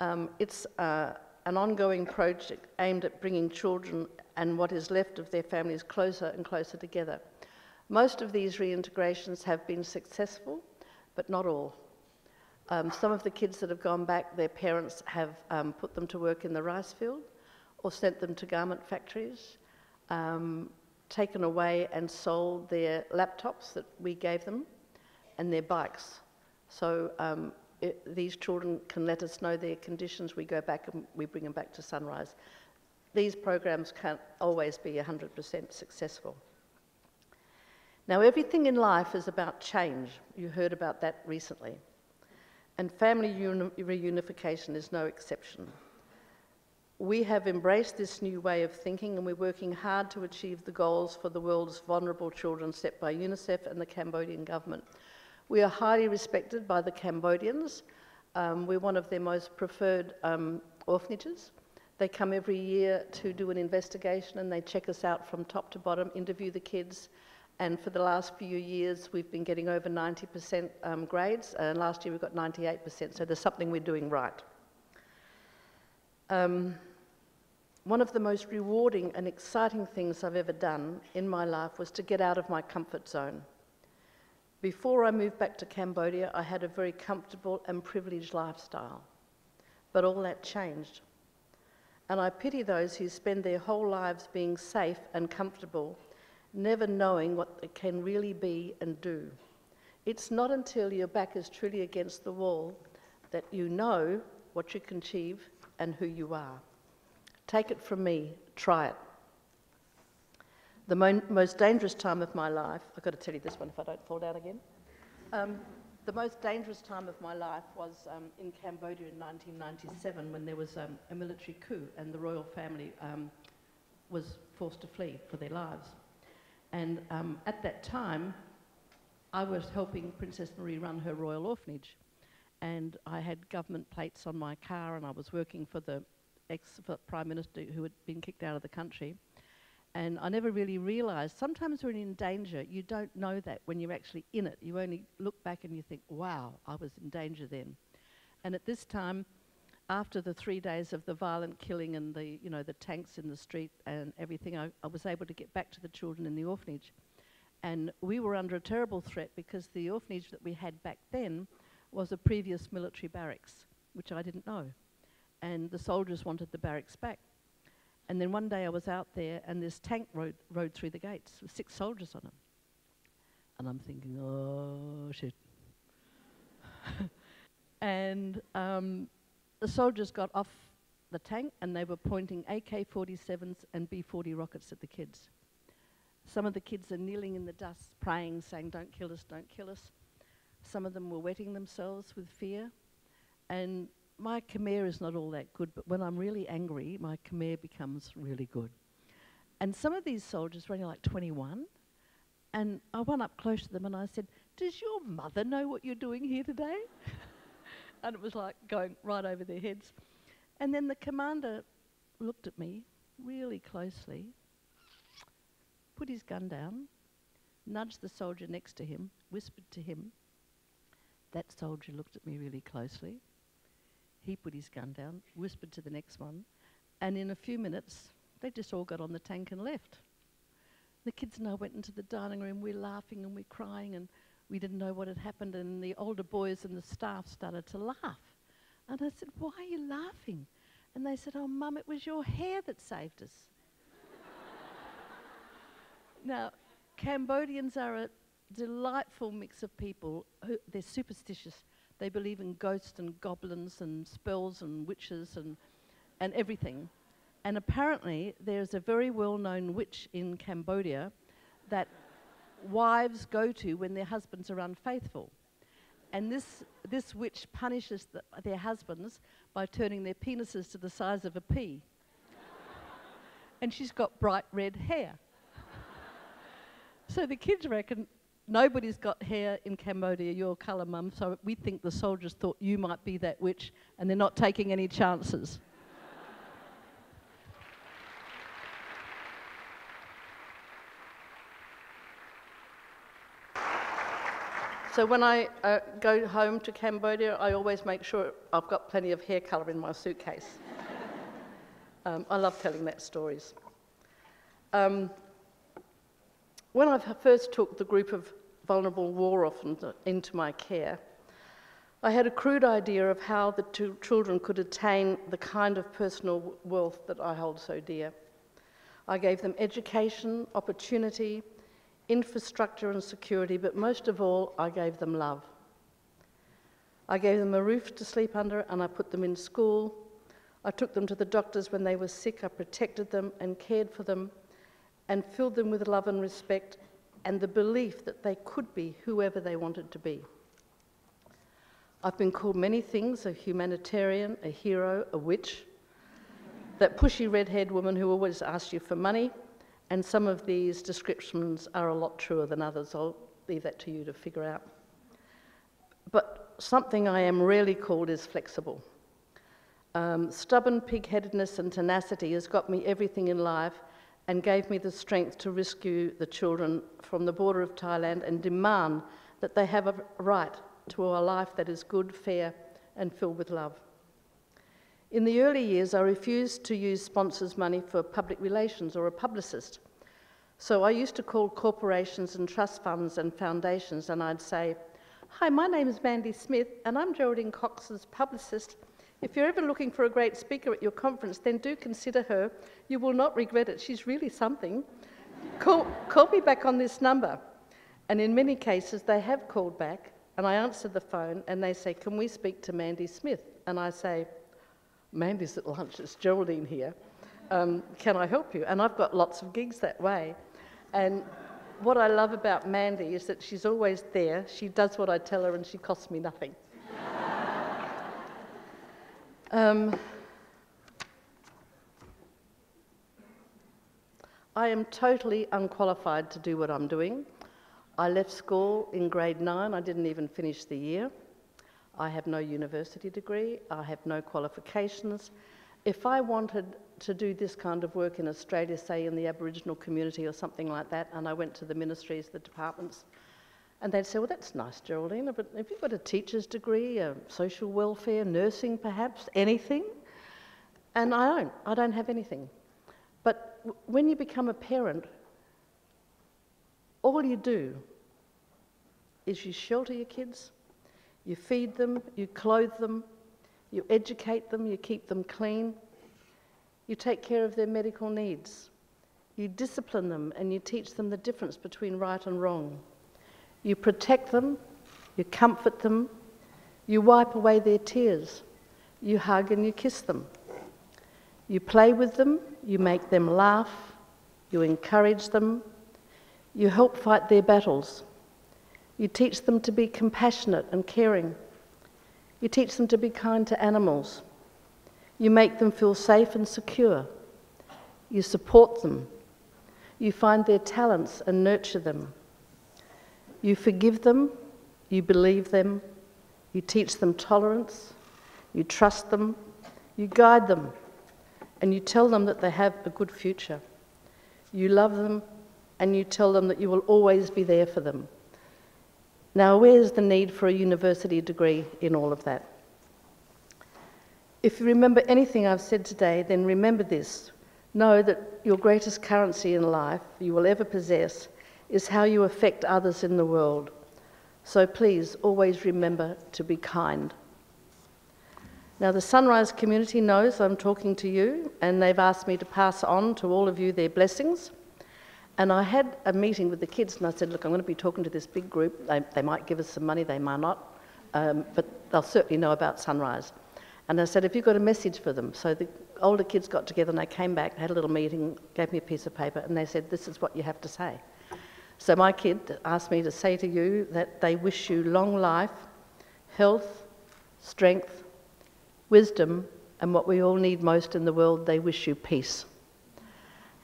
Um, it's uh, an ongoing project aimed at bringing children and what is left of their families closer and closer together. Most of these reintegrations have been successful, but not all. Um, some of the kids that have gone back, their parents have um, put them to work in the rice field or sent them to garment factories, um, taken away and sold their laptops that we gave them, and their bikes. So um, it, these children can let us know their conditions. We go back and we bring them back to Sunrise. These programs can't always be 100% successful. Now, everything in life is about change. You heard about that recently. And family reunification is no exception. We have embraced this new way of thinking and we're working hard to achieve the goals for the world's vulnerable children set by UNICEF and the Cambodian government. We are highly respected by the Cambodians. Um, we're one of their most preferred um, orphanages. They come every year to do an investigation and they check us out from top to bottom, interview the kids. And for the last few years, we've been getting over 90% um, grades, and last year we got 98%, so there's something we're doing right. Um, one of the most rewarding and exciting things I've ever done in my life was to get out of my comfort zone. Before I moved back to Cambodia, I had a very comfortable and privileged lifestyle. But all that changed. And I pity those who spend their whole lives being safe and comfortable, never knowing what it can really be and do. It's not until your back is truly against the wall that you know what you can achieve and who you are. Take it from me, try it. The mo most dangerous time of my life, I've got to tell you this one if I don't fall down again. Um, the most dangerous time of my life was um, in Cambodia in 1997 when there was um, a military coup and the royal family um, was forced to flee for their lives. And um, at that time, I was helping Princess Marie run her royal orphanage. And I had government plates on my car and I was working for the ex-prime minister who had been kicked out of the country. And I never really realised, sometimes when you're in danger, you don't know that when you're actually in it. You only look back and you think, wow, I was in danger then. And at this time, after the three days of the violent killing and the, you know, the tanks in the street and everything, I, I was able to get back to the children in the orphanage. And we were under a terrible threat because the orphanage that we had back then was a previous military barracks, which I didn't know. And the soldiers wanted the barracks back. And then one day I was out there and this tank rode, rode through the gates with six soldiers on it. And I'm thinking, oh shit. [laughs] and um, the soldiers got off the tank and they were pointing AK 47s and B 40 rockets at the kids. Some of the kids are kneeling in the dust, praying, saying, Don't kill us, don't kill us. Some of them were wetting themselves with fear. And my Khmer is not all that good, but when I'm really angry, my Khmer becomes really good. And some of these soldiers were only like 21. And I went up close to them and I said, Does your mother know what you're doing here today? [laughs] and it was like going right over their heads. And then the commander looked at me really closely put his gun down, nudged the soldier next to him, whispered to him. That soldier looked at me really closely. He put his gun down, whispered to the next one, and in a few minutes, they just all got on the tank and left. The kids and I went into the dining room, we're laughing and we're crying, and we didn't know what had happened, and the older boys and the staff started to laugh. And I said, Why are you laughing? And they said, Oh, Mum, it was your hair that saved us. [laughs] Now, Cambodians are a delightful mix of people. Who, they're superstitious. They believe in ghosts and goblins and spells and witches and, and everything. And apparently, there's a very well known witch in Cambodia that wives go to when their husbands are unfaithful. And this, this witch punishes the, their husbands by turning their penises to the size of a pea. and she's got bright red hair. So the kids reckon nobody's got hair in Cambodia, your colour, mum, so we think the soldiers thought you might be that witch and they're not taking any chances. So when I uh, go home to Cambodia, I always make sure I've got plenty of hair colour in my suitcase. [laughs] um, I love telling that stories. Um, when I first took the group of vulnerable war orphans into my care, I had a crude idea of how the two children could attain the kind of personal wealth that I hold so dear. I gave them education, opportunity, infrastructure, and security, but most of all, I gave them love. I gave them a roof to sleep under, and I put them in school. I took them to the doctors when they were sick. I protected them and cared for them and filled them with love and respect and the belief that they could be whoever they wanted to be. I've been called many things a humanitarian, a hero, a witch, that pushy red haired woman who always asks you for money, and some of these descriptions are a lot truer than others. I'll leave that to you to figure out. But something I am rarely called is flexible. Um, stubborn pig headedness and tenacity has got me everything in life and gave me the strength to rescue the children from the border of Thailand and demand that they have a right to a life that is good, fair, and filled with love. In the early years, I refused to use sponsors' money for public relations or a publicist. So I used to call corporations and trust funds and foundations and I'd say, Hi, my name is Mandy Smith and I'm Geraldine Cox's publicist if you're ever looking for a great speaker at your conference, then do consider her. You will not regret it. She's really something. call, call me back on this number. And in many cases, they have called back, and I answer the phone, and they say, Can we speak to Mandy Smith? And I say, Mandy's at lunch, it's Geraldine here. Um, can I help you? And I've got lots of gigs that way. And what I love about Mandy is that she's always there. She does what I tell her, and she costs me nothing. Um, I am totally unqualified to do what I'm doing. I left school in grade nine, I didn't even finish the year. I have no university degree, I have no qualifications. If I wanted to do this kind of work in Australia, say in the Aboriginal community or something like that, and I went to the ministries, the departments, and they'd say, Well, that's nice, Geraldine, but have you got a teacher's degree, a social welfare, nursing perhaps, anything? And I don't. I don't have anything. But when you become a parent, all you do is you shelter your kids, you feed them, you clothe them, you educate them, you keep them clean, You take care of their medical needs. You discipline them and you teach them the difference between right and wrong. You protect them, you comfort them, you wipe away their tears, you hug and you kiss them. You play with them, you make them laugh, you encourage them, you help fight their battles. You teach them to be compassionate and caring. You teach them to be kind to animals. You make them feel safe and secure. You support them. You find their talents and nurture them. You forgive them. You believe them. You teach them tolerance. You trust them. You guide them. And you tell them that they have a good future. You love them and you tell them that you will always be there for them. Now, where's the need for a university degree in all of that? If you remember anything I've said today, then remember this. Know that your greatest currency in life you will ever possess is how you affect others in the world. So please always remember to be kind. Now, the Sunrise community knows I'm talking to you, and they've asked me to pass on to all of you their blessings. And I had a meeting with the kids, and I said, Look, I'm going to be talking to this big group. They, they might give us some money, they might not, um, but they'll certainly know about Sunrise. And I said, Have you got a message for them? So the older kids got together and they came back, had a little meeting, gave me a piece of paper, and they said, This is what you have to say. So my kid asked me to say to you that they wish you long life, health, strength, wisdom, and what we all need most in the world, they wish you peace.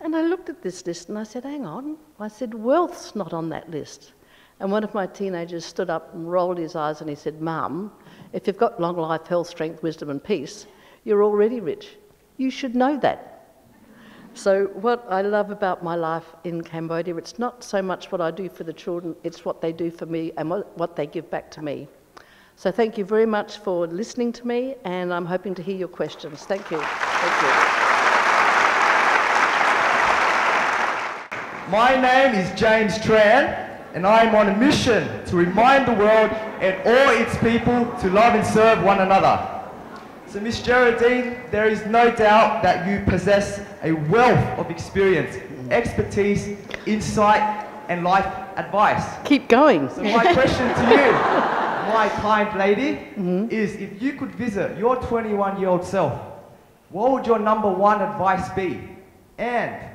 And I looked at this list and I said, hang on. I said, wealth's not on that list. And one of my teenagers stood up and rolled his eyes and he said, Mum, if you've got long life, health, strength, wisdom, and peace, you're already rich. You should know that. So, what I love about my life in Cambodia, it's not so much what I do for the children, it's what they do for me and what, they give back to me. So thank you very much for listening to me, and I'm hoping to hear your questions. Thank you. Thank you. My name is James Tran, and I am on a mission to remind the world and all its people to love and serve one another. So, Miss Geraldine, there is no doubt that you possess a wealth of experience, expertise, insight, and life advice. Keep going. So, my question to you [laughs] my kind lady, mm-hmm. is if you could visit your 21 year old self, what would your number one advice be? And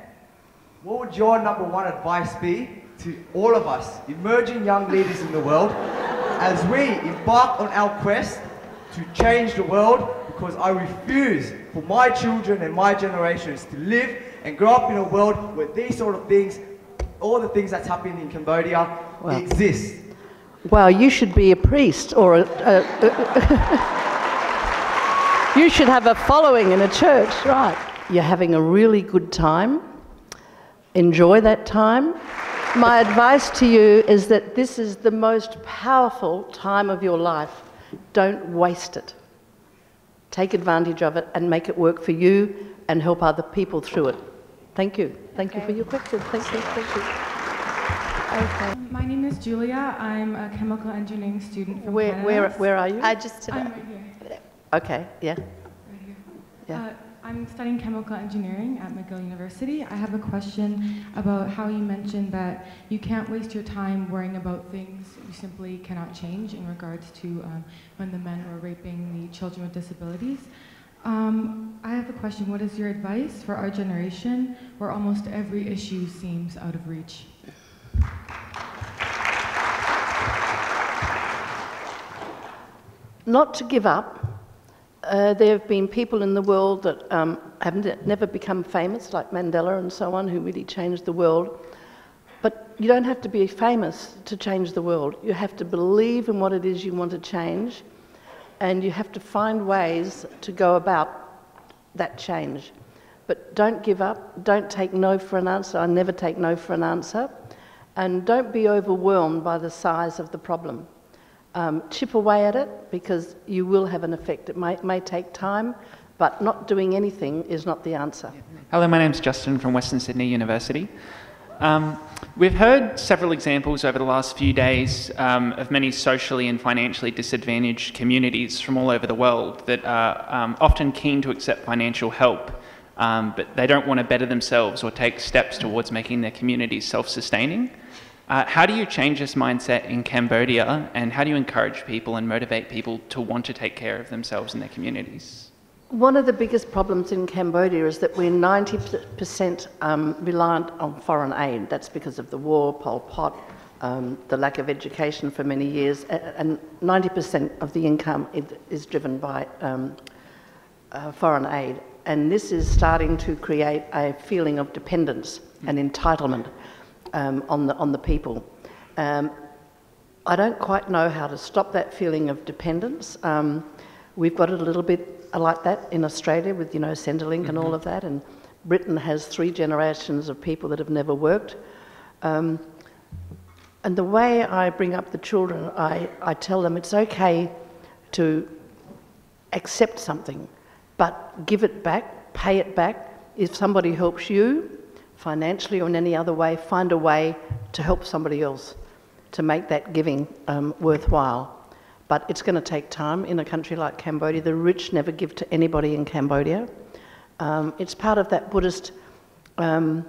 what would your number one advice be to all of us, emerging young leaders in the world, as we embark on our quest to change the world? Because I refuse for my children and my generations to live and grow up in a world where these sort of things, all the things that's happening in Cambodia, well, exist. Well, you should be a priest or a, a, a [laughs] you should have a following in a church, right? You're having a really good time. Enjoy that time. My advice to you is that this is the most powerful time of your life. Don't waste it. Take advantage of it and make it work for you and help other people through it. Thank you. Thank okay. you for your question. Thank you. Thank you. Okay. My name is Julia. I'm a chemical engineering student from where, Canada. Where, where are you? I just to I'm right here. Okay, yeah. Right here. Yeah. Uh, I'm studying chemical engineering at McGill University. I have a question about how you mentioned that you can't waste your time worrying about things you simply cannot change in regards to um, when the men were raping the children with disabilities. Um, I have a question. What is your advice for our generation where almost every issue seems out of reach? Not to give up. Uh, there have been people in the world that um, have never become famous, like Mandela and so on, who really changed the world. But you don't have to be famous to change the world. You have to believe in what it is you want to change, and you have to find ways to go about that change. But don't give up. Don't take no for an answer. I never take no for an answer. And don't be overwhelmed by the size of the problem. Um, chip away at it because you will have an effect. It may, may take time, but not doing anything is not the answer. Hello, my name's Justin from Western Sydney University. Um, we've heard several examples over the last few days um, of many socially and financially disadvantaged communities from all over the world that are um, often keen to accept financial help um, but they don't want to better themselves or take steps towards making their communities self-sustaining. Uh, how do you change this mindset in Cambodia, and how do you encourage people and motivate people to want to take care of themselves and their communities? One of the biggest problems in Cambodia is that we're 90% um, reliant on foreign aid. That's because of the war, Pol Pot, um, the lack of education for many years, and 90% of the income is driven by um, uh, foreign aid. And this is starting to create a feeling of dependence and entitlement um, on, the, on the people. Um, I don't quite know how to stop that feeling of dependence. Um, we've got it a little bit like that in Australia with, you know, Centrelink mm-hmm. and all mm-hmm. of that, and Britain has three generations of people that have never worked. Um, and the way I bring up the children, I, I tell them it's okay to accept something, but give it back, pay it back. If somebody helps you, financially or in any other way, find a way to help somebody else to make that giving um, worthwhile. But it's going to take time in a country like Cambodia. The rich never give to anybody in Cambodia. Um, it's part of that Buddhist um,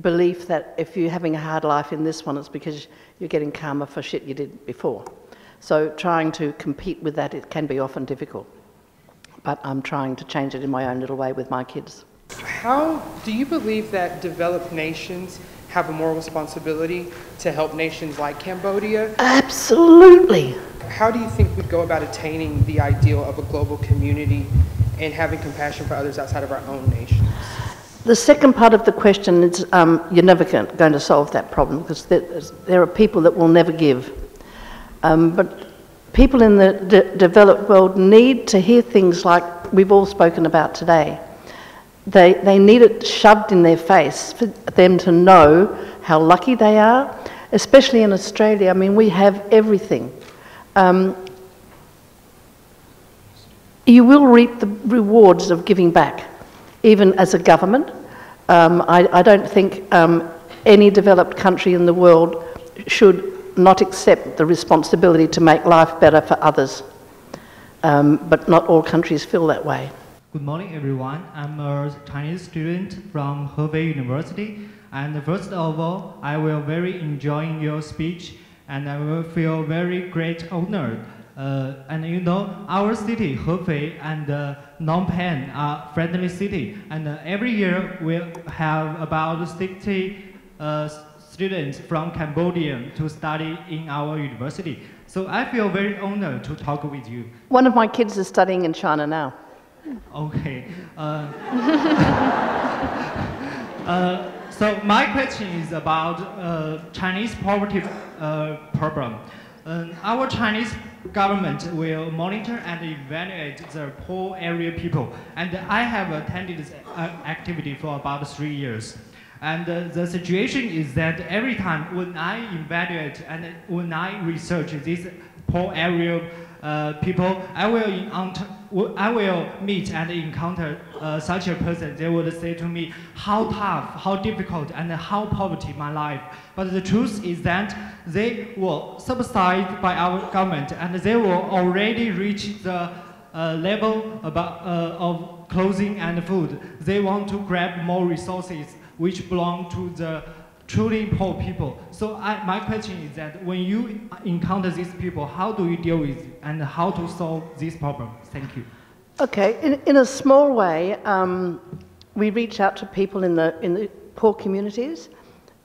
belief that if you're having a hard life in this one, it's because you're getting karma for shit you did before. So trying to compete with that, it can be often difficult. But I'm trying to change it in my own little way with my kids. How do you believe that developed nations have a moral responsibility to help nations like Cambodia? Absolutely. How do you think we'd go about attaining the ideal of a global community and having compassion for others outside of our own nations? The second part of the question is um, you're never going to solve that problem because there, are people that will never give. Um, but people in the de- developed world need to hear things like we've all spoken about today. They, they need it shoved in their face for them to know how lucky they are, especially in Australia. I mean, we have everything. Um, you will reap the rewards of giving back, even as a government. Um, I, I, don't think um, any developed country in the world should not accept the responsibility to make life better for others. Um, but not all countries feel that way. Good morning, everyone. I'm a Chinese student from Hefei University. And first of all, I will very enjoying your speech and I will feel very great honored. Uh, and you know, our city, Hefei and uh, Phnom Penh are friendly city. And uh, every year we have about 60 uh, students from Cambodia to study in our university. So I feel very honored to talk with you. One of my kids is studying in China now. Okay. Uh, [laughs] uh, so my question is about uh, Chinese poverty uh, problem. Um, our Chinese government will monitor and evaluate the poor area people. And I have attended this uh, activity for about three years. And uh, the situation is that every time when I evaluate and when I research these poor area people, I will encounter, I will meet and encounter uh, such a person. They would say to me, how tough, how difficult, and how poverty my life. But the truth is that they were subsidized by our government, and they were already reach the uh, level about, uh, of clothing and food. They want to grab more resources which belong to the truly poor people. So I, my question is that when you encounter these people, how do you deal with it and how to solve this problem? Thank you. Okay, in, in a small way, um, we reach out to people in the, in the poor communities.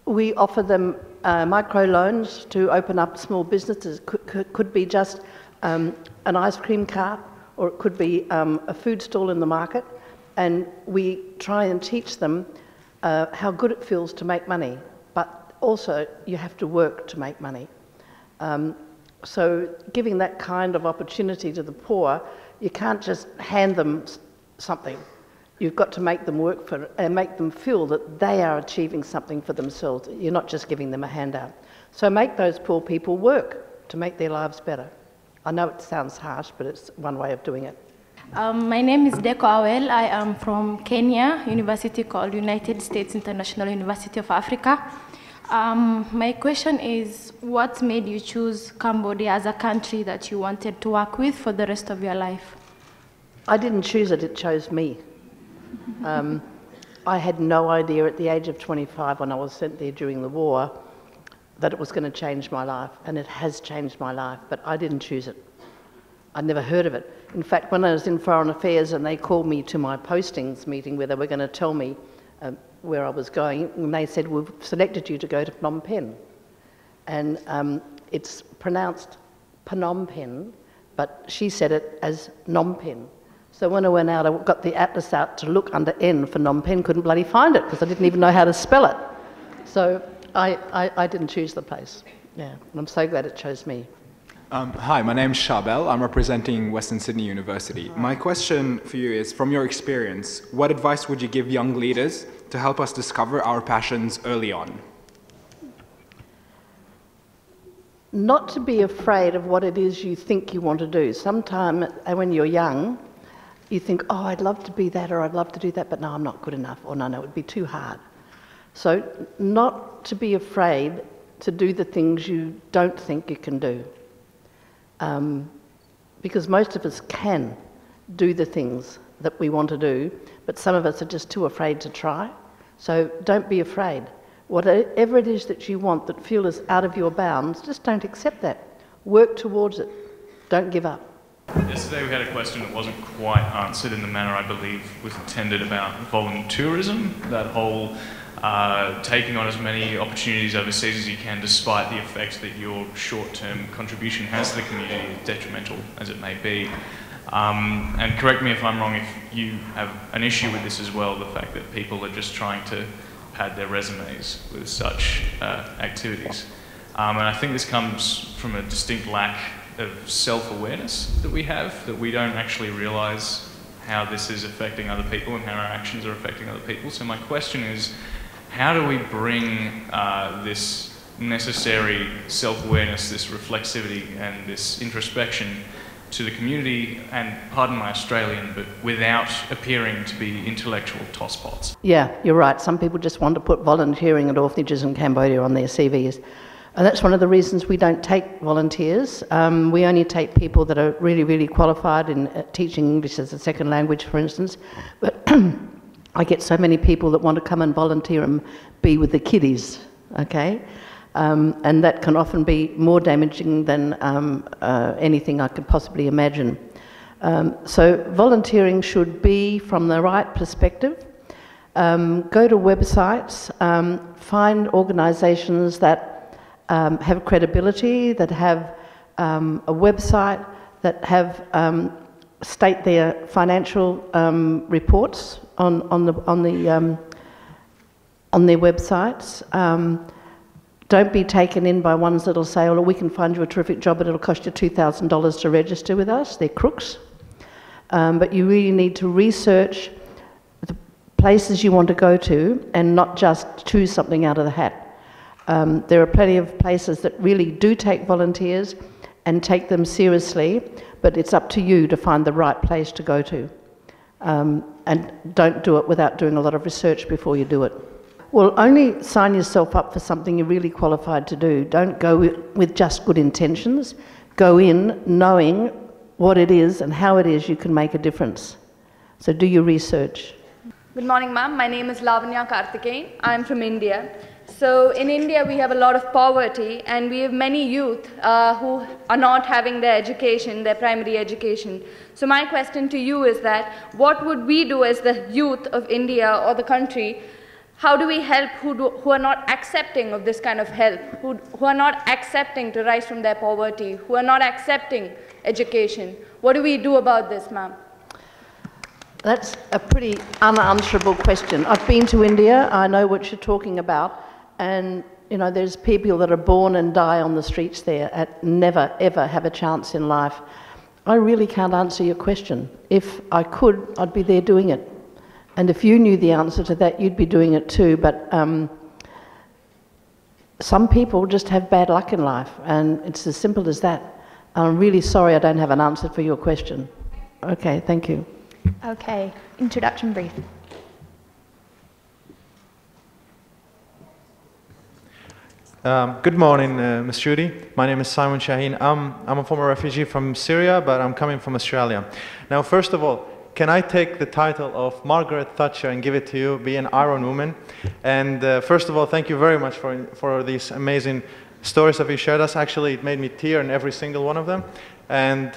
We offer them uh, micro loans to open up small businesses. Could, could, could be just um, an ice cream cart or it could be um, a food stall in the market. And we try and teach them uh, how good it feels to make money, also you have to work to make money. Um, so giving that kind of opportunity to the poor, you can't just hand them something. You've got to make them work for and make them feel that they are achieving something for themselves. You're not just giving them a handout. So make those poor people work to make their lives better. I know it sounds harsh, but it's one way of doing it. Um, my name is Deko Awel. I am from Kenya, university called United States International University of Africa. Um, my question is, what made you choose Cambodia as a country that you wanted to work with for the rest of your life? I didn't choose it, it chose me. Um, I had no idea at the age of 25 when I was sent there during the war that it was going to change my life, and it has changed my life, but I didn't choose it. I'd never heard of it. In fact, when I was in Foreign Affairs and they called me to my postings meeting where they were going to tell me um, where I was going, and they said, We've selected you to go to Phnom Penh. And um, it's pronounced Phnom Penh, but she said it as Phnom Penh. So when I went out, I got the atlas out to look under N for Phnom Penh, couldn't bloody find it because I didn't even know how to spell it. So I, I, I didn't choose the place. Yeah, and I'm so glad it chose me. Um, hi, my name is Shabel. I'm representing Western Sydney University. My question for you is from your experience, what advice would you give young leaders to help us discover our passions early on? Not to be afraid of what it is you think you want to do. Sometimes uh, when you're young, you think, oh, I'd love to be that or I'd love to do that, but no, I'm not good enough, or no, no, it would be too hard. So, not to be afraid to do the things you don't think you can do. Um, because most of us can do the things that we want to do, but some of us are just too afraid to try. So don't be afraid. Whatever it is that you want that feels out of your bounds, just don't accept that. Work towards it. Don't give up. Yesterday we had a question that wasn't quite answered in the manner I believe was intended about voluntourism, that whole uh, taking on as many opportunities overseas as you can, despite the effect that your short-term contribution has to the community, detrimental as it may be. Um, and correct me if I'm wrong if you have an issue with this as well, the fact that people are just trying to pad their resumes with such uh, activities. Um, and I think this comes from a distinct lack of self-awareness that we have, that we don't actually realise how this is affecting other people and how our actions are affecting other people. So my question is, how do we bring uh, this necessary self-awareness, this reflexivity and this introspection to the community and, pardon my Australian, but without appearing to be intellectual tosspots? Yeah, you're right. Some people just want to put volunteering at orphanages in Cambodia on their CVs. And that's one of the reasons we don't take volunteers. Um, we only take people that are really, really qualified in uh, teaching English as a second language, for instance. But [clears throat] I get so many people that want to come and volunteer and be with the kiddies, okay? Um, and that can often be more damaging than um, uh, anything I could possibly imagine. Um, so volunteering should be from the right perspective. Um, go to websites, um, find organisations that um, have credibility, that have a website, that have state their financial reports on, on, the, on, the, on their websites. Don't be taken in by ones that'll say, oh, we can find you a terrific job, but it'll cost you $2,000 to register with us. They're crooks. Um, but you really need to research the places you want to go to and not just choose something out of the hat. Um, there are plenty of places that really do take volunteers and take them seriously, but it's up to you to find the right place to go to. Um, and don't do it without doing a lot of research before you do it. Well, only sign yourself up for something you're really qualified to do. Don't go with just good intentions. Go in knowing what it is and how it is you can make a difference. So do your research. Good morning, ma'am. My name is Lavanya Karthikeyan. I'm from India. So in India, we have a lot of poverty, and we have many youth uh, who are not having their education, their primary education. So my question to you is that what would we do as the youth of India or the country? How do we help who, do, who are not accepting of this kind of help, who, who are not accepting to rise from their poverty, who are not accepting education? What do we do about this, ma'am? That's a pretty unanswerable question. I've been to India, I know what you're talking about, and you know, there's people that are born and die on the streets there and never ever have a chance in life. I really can't answer your question. If I could, I'd be there doing it. And if you knew the answer to that, you'd be doing it too. But um, some people just have bad luck in life, and it's as simple as that. I'm really sorry I don't have an answer for your question. Okay, thank you. Okay, introduction brief. Um, good morning, uh, Ms. Judy. My name is Simon Shaheen. I'm, I'm a former refugee from Syria, but I'm coming from Australia. Now, first of all, can I take the title of Margaret Thatcher and give it to you, be an Iron Woman? And uh, first of all, thank you very much for, for these amazing stories that you shared us. Actually, it made me tear in every single one of them. And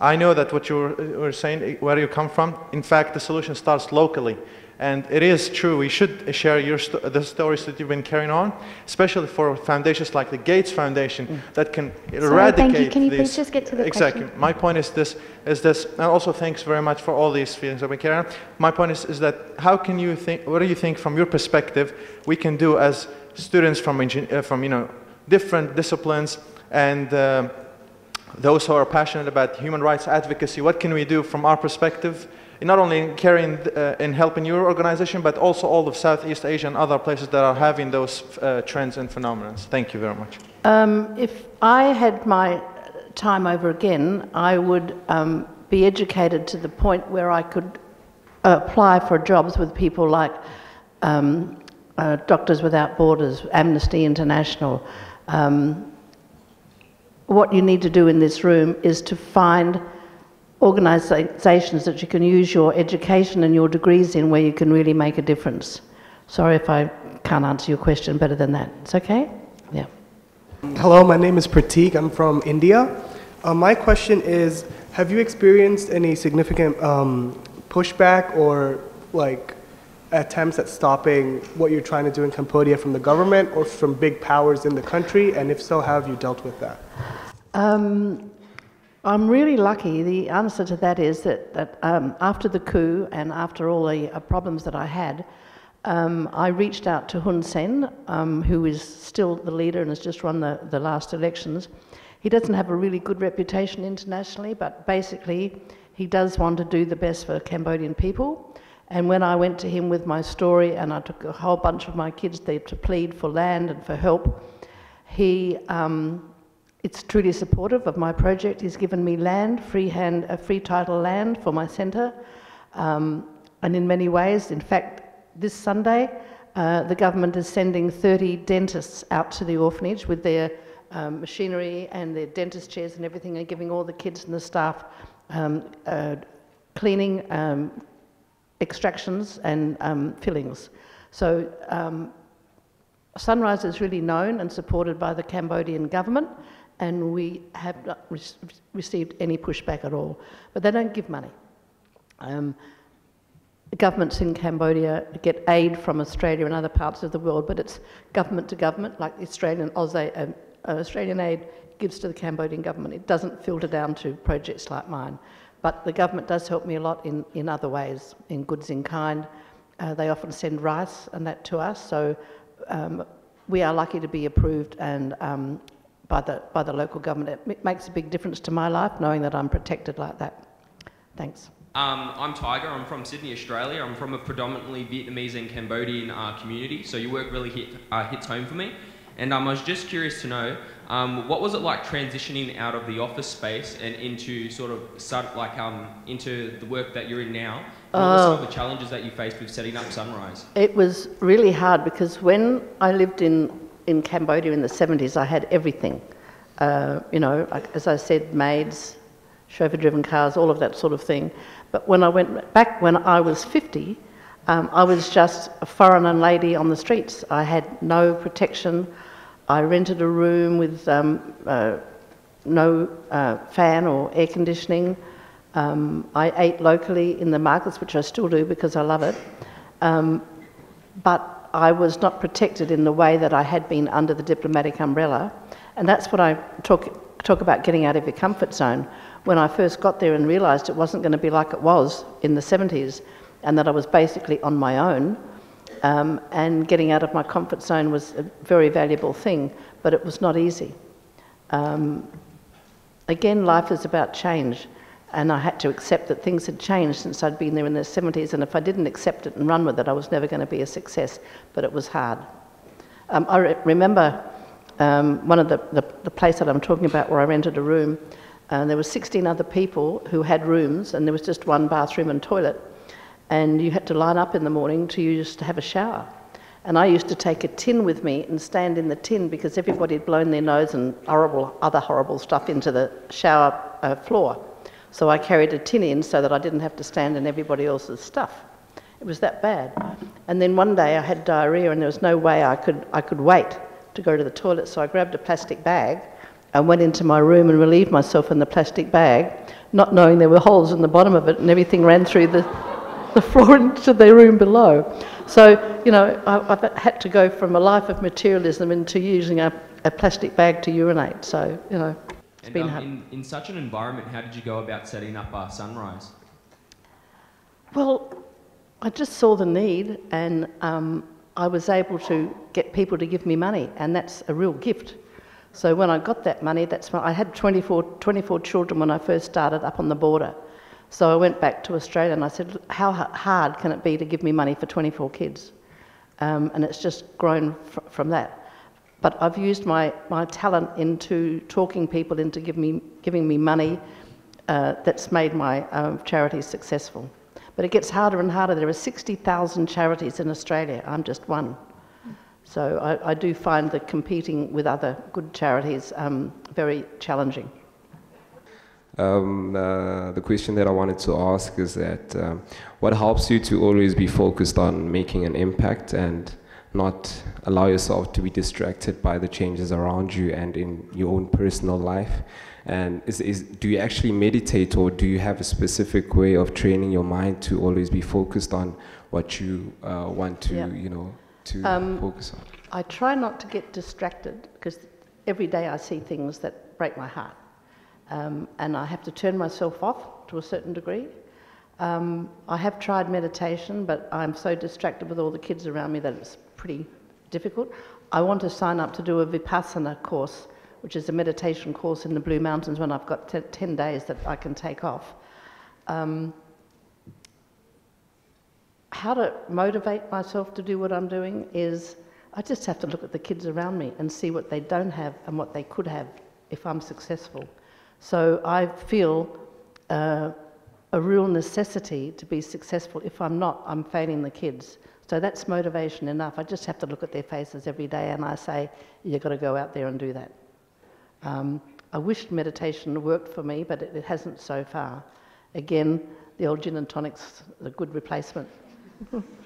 I know that what you were, were saying, where you come from, in fact, the solution starts locally. And it is true, we should share your sto the stories that you've been carrying on, especially for foundations like the Gates Foundation mm. that can Sorry, eradicate thank you. Can you these. please just get to the Exactly. question? My point is this, is this, and also thanks very much for all these feelings that we carry on. My point is, is that how can you think, what do you think from your perspective we can do as students from, uh, from you know, different disciplines and uh, those who are passionate about human rights advocacy, what can we do from our perspective not only in carrying uh, in helping your organization, but also all of Southeast Asia and other places that are having those uh, trends and phenomena. Thank you very much. Um, if I had my time over again, I would um, be educated to the point where I could apply for jobs with people like um, uh, Doctors Without Borders, Amnesty International. Um, what you need to do in this room is to find organisations that you can use your education and your degrees in where you can really make a difference. Sorry if I can't answer your question better than that. It's okay? Yeah. Hello, my name is Pratik. I'm from India. Uh, my question is Have you experienced any significant um, pushback or like attempts at stopping what you're trying to do in Cambodia from the government or from big powers in the country? And if so, how have you dealt with that? Um, I'm really lucky. The answer to that is that, that um, after the coup and after all the uh, problems that I had, um, I reached out to Hun Sen, um, who is still the leader and has just run the, the last elections. He doesn't have a really good reputation internationally, but basically, he does want to do the best for Cambodian people. And when I went to him with my story and I took a whole bunch of my kids there to plead for land and for help, he um, it's truly supportive of my project. He's given me land, free hand, a free title land for my centre, um, and in many ways, in fact, this Sunday, uh, the government is sending 30 dentists out to the orphanage with their um, machinery and their dentist chairs and everything, and giving all the kids and the staff um, uh, cleaning, um, extractions, and um, fillings. So um, Sunrise is really known and supported by the Cambodian government and we have not re received any pushback at all. But they don't give money. Um, governments in Cambodia get aid from Australia and other parts of the world, but it's government to government, like the Australian, Aussie, uh, Australian aid gives to the Cambodian government. It doesn't filter down to projects like mine. But the government does help me a lot in, in other ways, in goods in kind. Uh, they often send rice and that to us, so um, we are lucky to be approved and um, by the, by the local government. It makes a big difference to my life knowing that I'm protected like that. Thanks. Um, I'm Tiger. I'm from Sydney, Australia. I'm from a predominantly Vietnamese and Cambodian uh, community, so your work really hit, uh, hits home for me. And um, I was just curious to know, um, what was it like transitioning out of the office space and into sort of like um, into the work that you're in now? What were some of the oh. challenges that you faced with setting up Sunrise? It was really hard because when I lived in in Cambodia in the 70s, I had everything. Uh, you know, as I said, maids, chauffeur driven cars, all of that sort of thing. But when I went back when I was 50, um, I was just a foreigner lady on the streets. I had no protection. I rented a room with um, uh, no uh, fan or air conditioning. Um, I ate locally in the markets, which I still do because I love it. Um, but I was not protected in the way that I had been under the diplomatic umbrella. And that's what I talk, talk about getting out of your comfort zone. When I first got there and realised it wasn't going to be like it was in the 70s and that I was basically on my own, um, and getting out of my comfort zone was a very valuable thing, but it was not easy. Um, again, life is about change. And I had to accept that things had changed since I'd been there in the 70s, and if I didn't accept it and run with it, I was never going to be a success. But it was hard. Um, I re- remember um, one of the, the, the place that I'm talking about where I rented a room, and uh, there were 16 other people who had rooms, and there was just one bathroom and toilet. And you had to line up in the morning to use to have a shower. And I used to take a tin with me and stand in the tin because everybody had blown their nose and horrible, other horrible stuff into the shower uh, floor. So I carried a tin in so that I didn't have to stand in everybody else's stuff. It was that bad. And then one day I had diarrhea and there was no way I could, I could wait to go to the toilet. So I grabbed a plastic bag and went into my room and relieved myself in the plastic bag, not knowing there were holes in the bottom of it and everything ran through the, the floor into the room below. So, you know, I, I've had to go from a life of materialism into using a, a plastic bag to urinate. So, you know, And um, in, in such an environment, how did you go about setting up uh, Sunrise? Well, I just saw the need and um, I was able to get people to give me money, and that's a real gift. So when I got that money, that's when I had 24, 24 children when I first started up on the border. So I went back to Australia and I said, how hard can it be to give me money for 24 kids? Um, and it's just grown fr- from that. But I've used my, my talent into talking people into give me, giving me money uh, that's made my um, charities successful. But it gets harder and harder. There are 60,000 charities in Australia. I'm just one. So I, I do find that competing with other good charities um, very challenging. Um, uh, the question that I wanted to ask is that um, what helps you to always be focused on making an impact and not allow yourself to be distracted by the changes around you and in your own personal life? And is, is, do you actually meditate or do you have a specific way of training your mind to always be focused on what you uh, want to, Yeah. you know, to Um, focus on? I try not to get distracted because every day I see things that break my heart. Um, and I have to turn myself off to a certain degree. Um, I have tried meditation, but I'm so distracted with all the kids around me that it's pretty difficult. I want to sign up to do a Vipassana course, which is a meditation course in the Blue Mountains when I've got t- 10 days that I can take off. Um, how to motivate myself to do what I'm doing is I just have to look at the kids around me and see what they don't have and what they could have if I'm successful. So I feel uh, a real necessity to be successful. If I'm not, I'm failing the kids. So that's motivation enough. I just have to look at their faces every day and I say, you've got to go out there and do that. Um, I wished meditation worked for me, but it, it hasn't so far. Again, the old gin and tonic's a good replacement. [laughs]